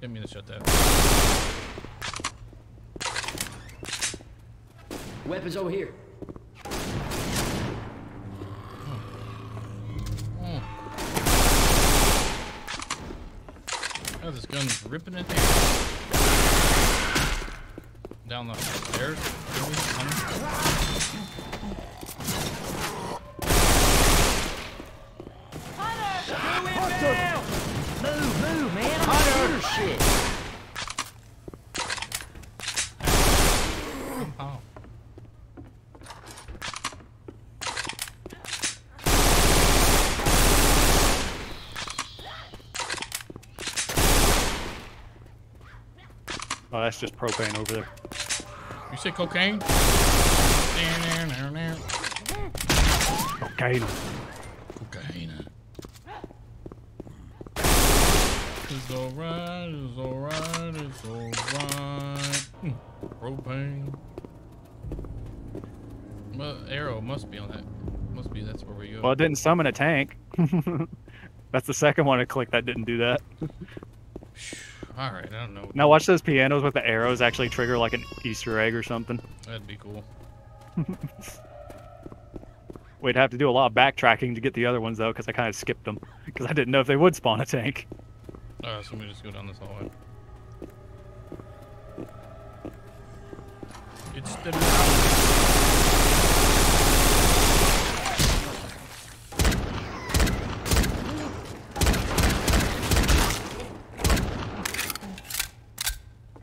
Didn't mean to shut that. Weapons over here. Oh. Oh, this gun's ripping it down the stairs. maybe? Something. Move, move, man. I'm Hunter. shit. Oh. Just propane over there. You say cocaine? Okay. Cocaine. It's alright, it's alright, it's alright. Propane. Well, arrow must be on that. Must be that's where we go. Well, it didn't summon a tank. that's the second one I clicked that didn't do that. Alright, I don't know. Now watch those pianos with the arrows actually trigger like an Easter egg or something. That'd be cool. We'd have to do a lot of backtracking to get the other ones though, because I kind of skipped them because I didn't know if they would spawn a tank. Alright, so let me just go down this hallway. It's the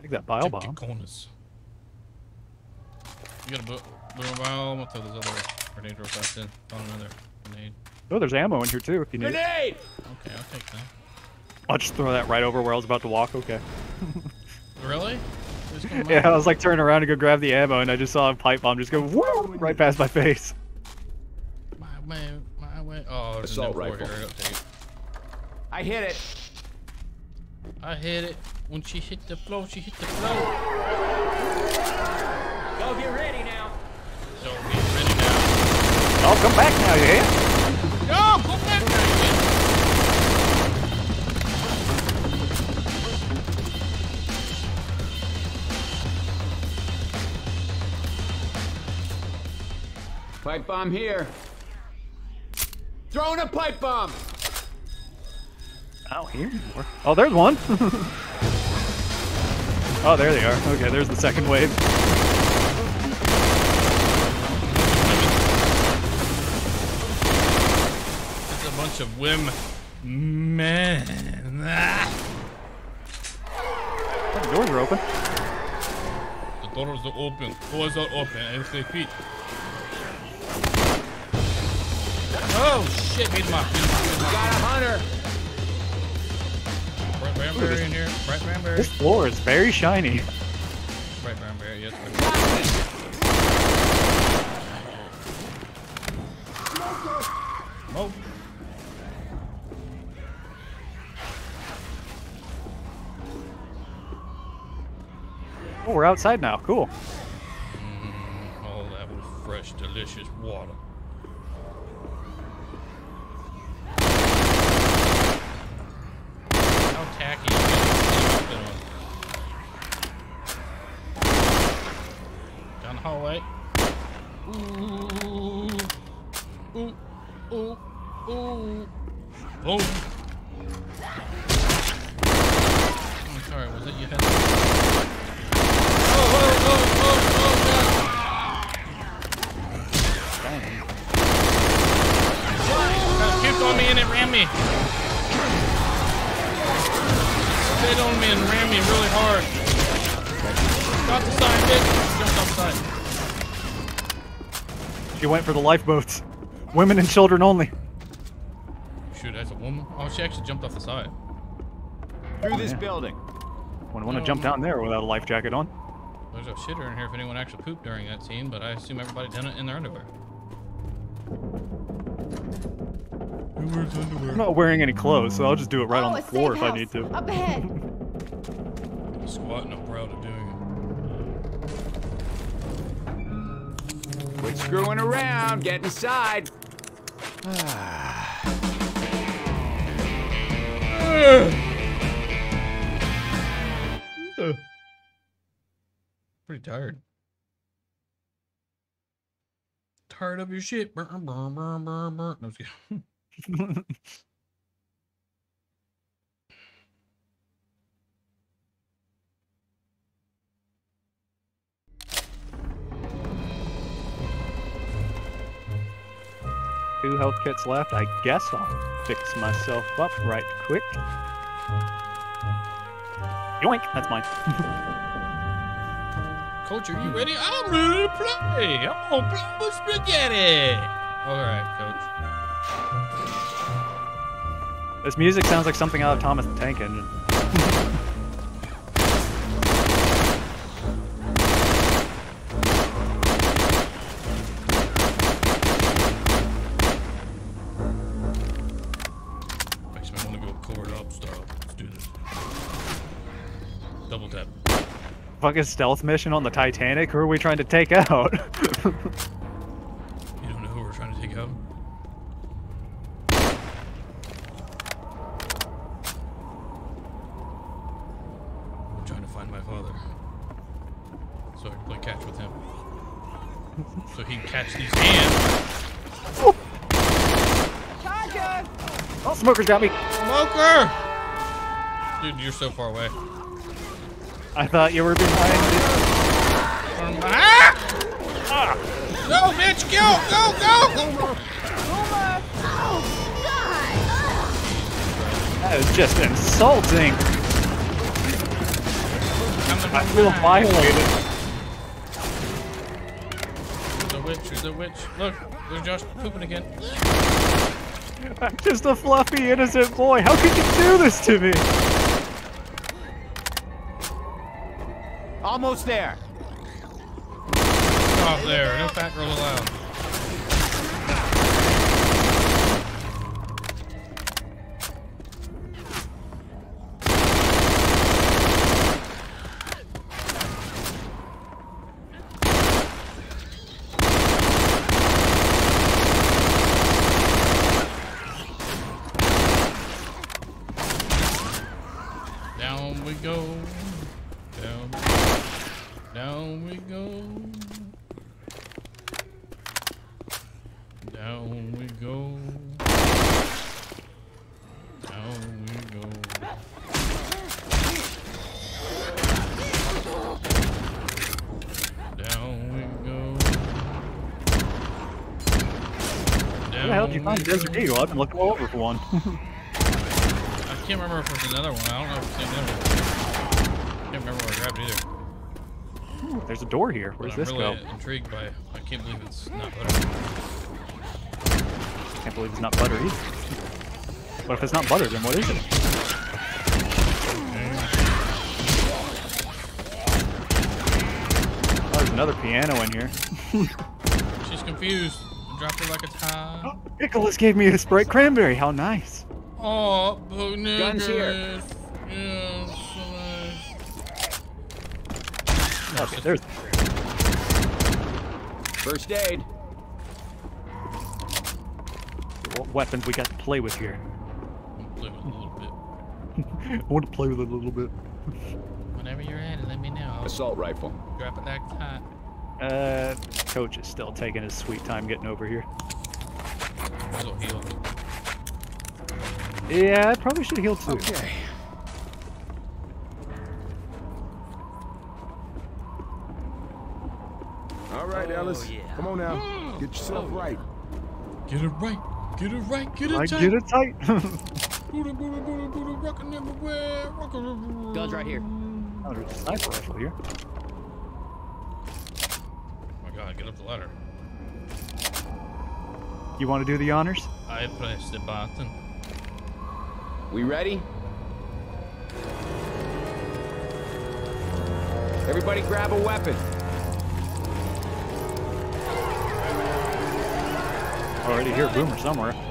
Take that bile bomb. Corners. You got a boot, boom vial. I'm gonna throw this other grenade real fast in. Found another grenade. Oh, there's ammo in here too if you need it. Grenade! Okay, I'll take that. I'll just throw that right over where I was about to walk. Okay. Really? Yeah. I was like turning around to go grab the ammo, and I just saw a pipe bomb just go woo right past my face. My way, my way. Oh, there's Assault no rifle. here. I gotta take it. I hit it. I hit it. When she hit the floor, she hit the floor. Go get ready now. So get ready now. I'll come back now, yeah? Yo, come back now. Pipe bomb here. Throwing a pipe bomb. I don't hear anymore. Oh, there's one. oh, there they are. Okay, there's the second wave. It's a bunch of women. Man. Ah. The doors are open. The doors are open. Doors are open. ASAP. Oh shit! Meet my. Got a hunter. Bright Bramberry in here. Bright Bramberry. This floor is very shiny. Bright Bramberry. Yes. smoke. Oh, we're outside now. Cool. Mm-hmm. Oh, that was fresh, delicious water. Went for the lifeboats. Women and children only. Shoot, that's a woman. Oh, she actually jumped off the side. Through oh, this yeah. building. Wouldn't want to jump down there without a life jacket on. There's a shitter in here if anyone actually pooped during that scene, but I assume everybody done it in their underwear. Who wears underwear? I'm not wearing any clothes, so I'll just do it right oh, on the floor if I need to. Up ahead. screwing around. Get inside. Pretty tired. Tired of your shit. No, Two health kits left. I guess I'll fix myself up right quick. Yoink! That's mine. Coach, are you ready? I'm ready to play. I'm gonna play with spaghetti. All right, coach. this music sounds like something out of Thomas the Tank Engine. Fucking stealth mission on the Titanic? Who are we trying to take out? You don't know who we're trying to take out? I'm trying to find my father. So I can play catch with him. So he can catch these hands. oh, oh, Smoker's got me. Smoker! Dude, you're so far away. I thought you were behind me. Ah! No, bitch, go, go, go! That is just insulting. I feel violated. A witch, a witch. Look, there's Josh pooping again. I'm just a fluffy, innocent boy. How could you do this to me? Almost there. Stop there, no fat girls allowed. Down we go. Down. Down we go. Down we go. Down we go. Down we go. Where the hell did you find Desert Eagle? I've been looking all over for one. I can't remember if it's another one. I don't know if it's the same one. I can't remember where I grabbed it either. Hmm, there's a door here. But Where's I'm this really go? intrigued by. I can't believe it's not butter. Can't believe it's not butter either. But if it's not butter, then what is it? Oh, there's another piano in here. She's confused. Drop it like a top. Oh, Nicholas gave me a Sprite cranberry. How nice. Oh, but Guns here. Nicholas. Yeah, so nice. Okay, there's. First aid. What weapons we got to play with here? Play with a little bit. I want to play with it a little bit. Whenever you're ready, let me know. Assault rifle. Drop it like a top. Uh, coach is still taking his sweet time getting over here. Heal. Yeah, I probably should heal too. Okay. All right, Ellis. Come on now. Get yourself right. Get it right. Get it right. Get it I tight. get it tight. Booty, booty, booty, booty, rockin' everywhere. Rockin' everywhere. Guns right here. oh, there's a sniper rifle here. God, get up the ladder. You want to do the honors? I press the button. We ready? Everybody grab a weapon. Already hear Boomer somewhere.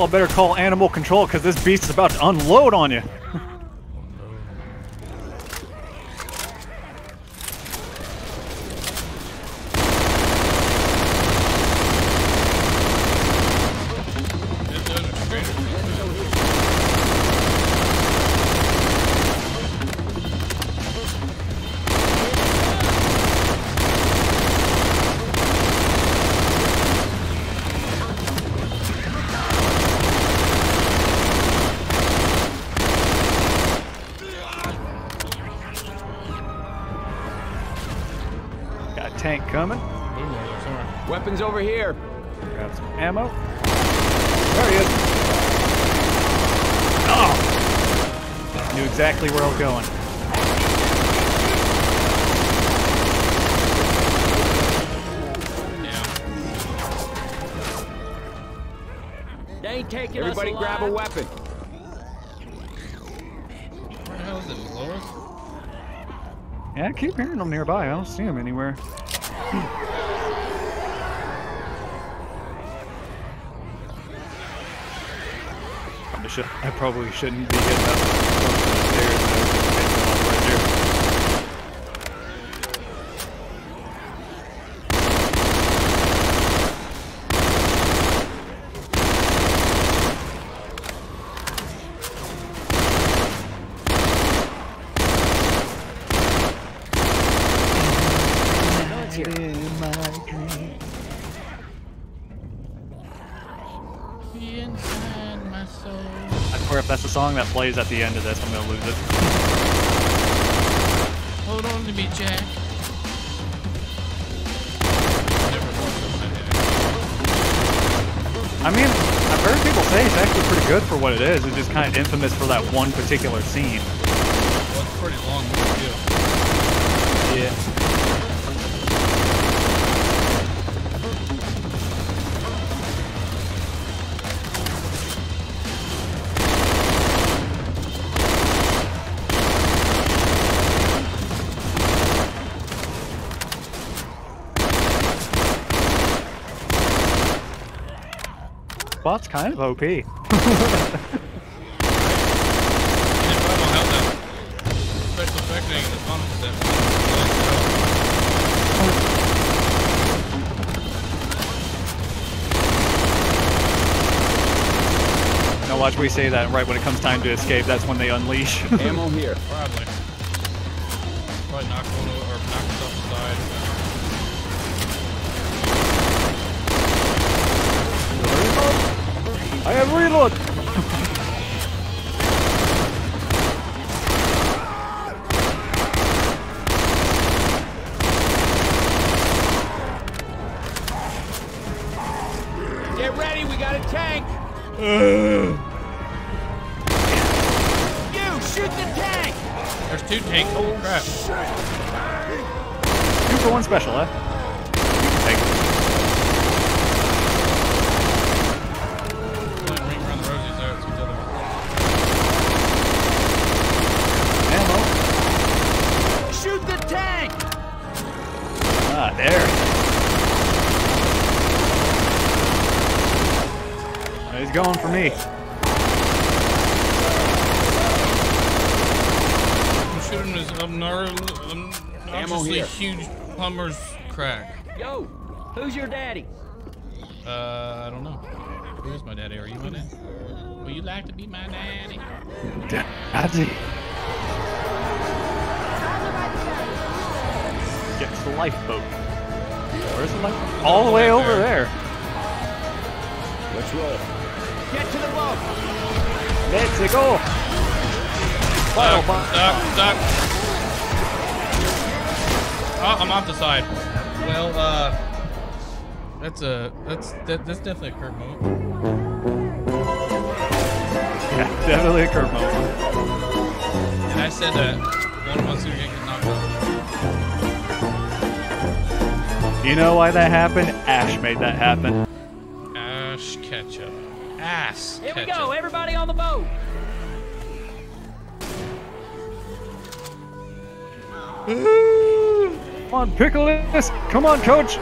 Y'all better call animal control because this beast is about to unload on you. keep hearing them nearby. I don't see them anywhere. I probably shouldn't be getting up that plays at the end of this, I'm gonna lose it. Hold on to me, Jack. Never watched it. I mean, I've heard people say it's actually pretty good for what it is. It's just kind of infamous for that one particular scene. Well, it's pretty long movie in kind of OP. Now watch we say that, right when it comes time to escape, that's when they unleash. Ammo here. probably. Probably reload! Be my daddy? Daddy. Get to the lifeboat. Where's the lifeboat? All the way over there. there. Let's roll. Get to the boat! Let's go. Final Stuck, box. stuck, stuck. Oh, I'm off the side. Well, uh, that's a that's that, that's definitely a curve moment. Yeah, definitely a curveball. And I said that one of us who get knocked out. You know why that happened? Ash made that happen. Ash ketchup. Ass Here we go, everybody on the boat! Come on, pickle this. Come on, coach.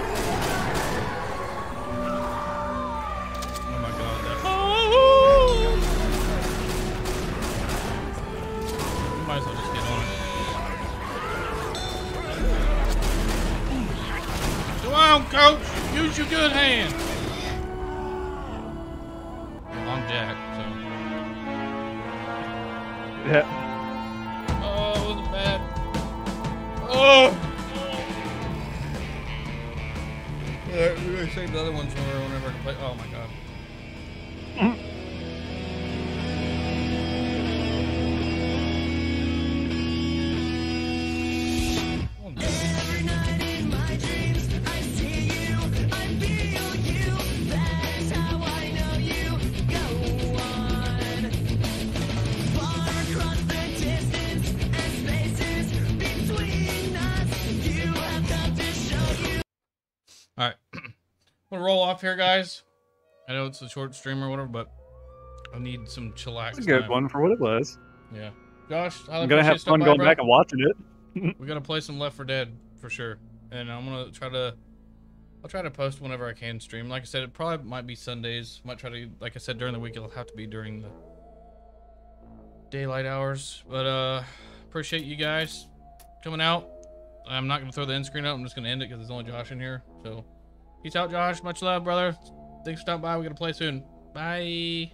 Off here, guys. I know it's a short stream or whatever, but I need some chillax. A good time. one for what it was. Yeah, Josh, I I'm gonna have fun going back and watching it. We gotta play some Left 4 Dead for sure, and I'm gonna try to. I'll try to post whenever I can stream. Like I said, it probably might be Sundays. Might try to, like I said, during the week. It'll have to be during the daylight hours. But uh, appreciate you guys coming out. I'm not gonna throw the end screen out. I'm just gonna end it because there's only Josh in here. So, peace out, Josh. Much love, brother. Thanks for stopping by. We're gonna play soon. Bye.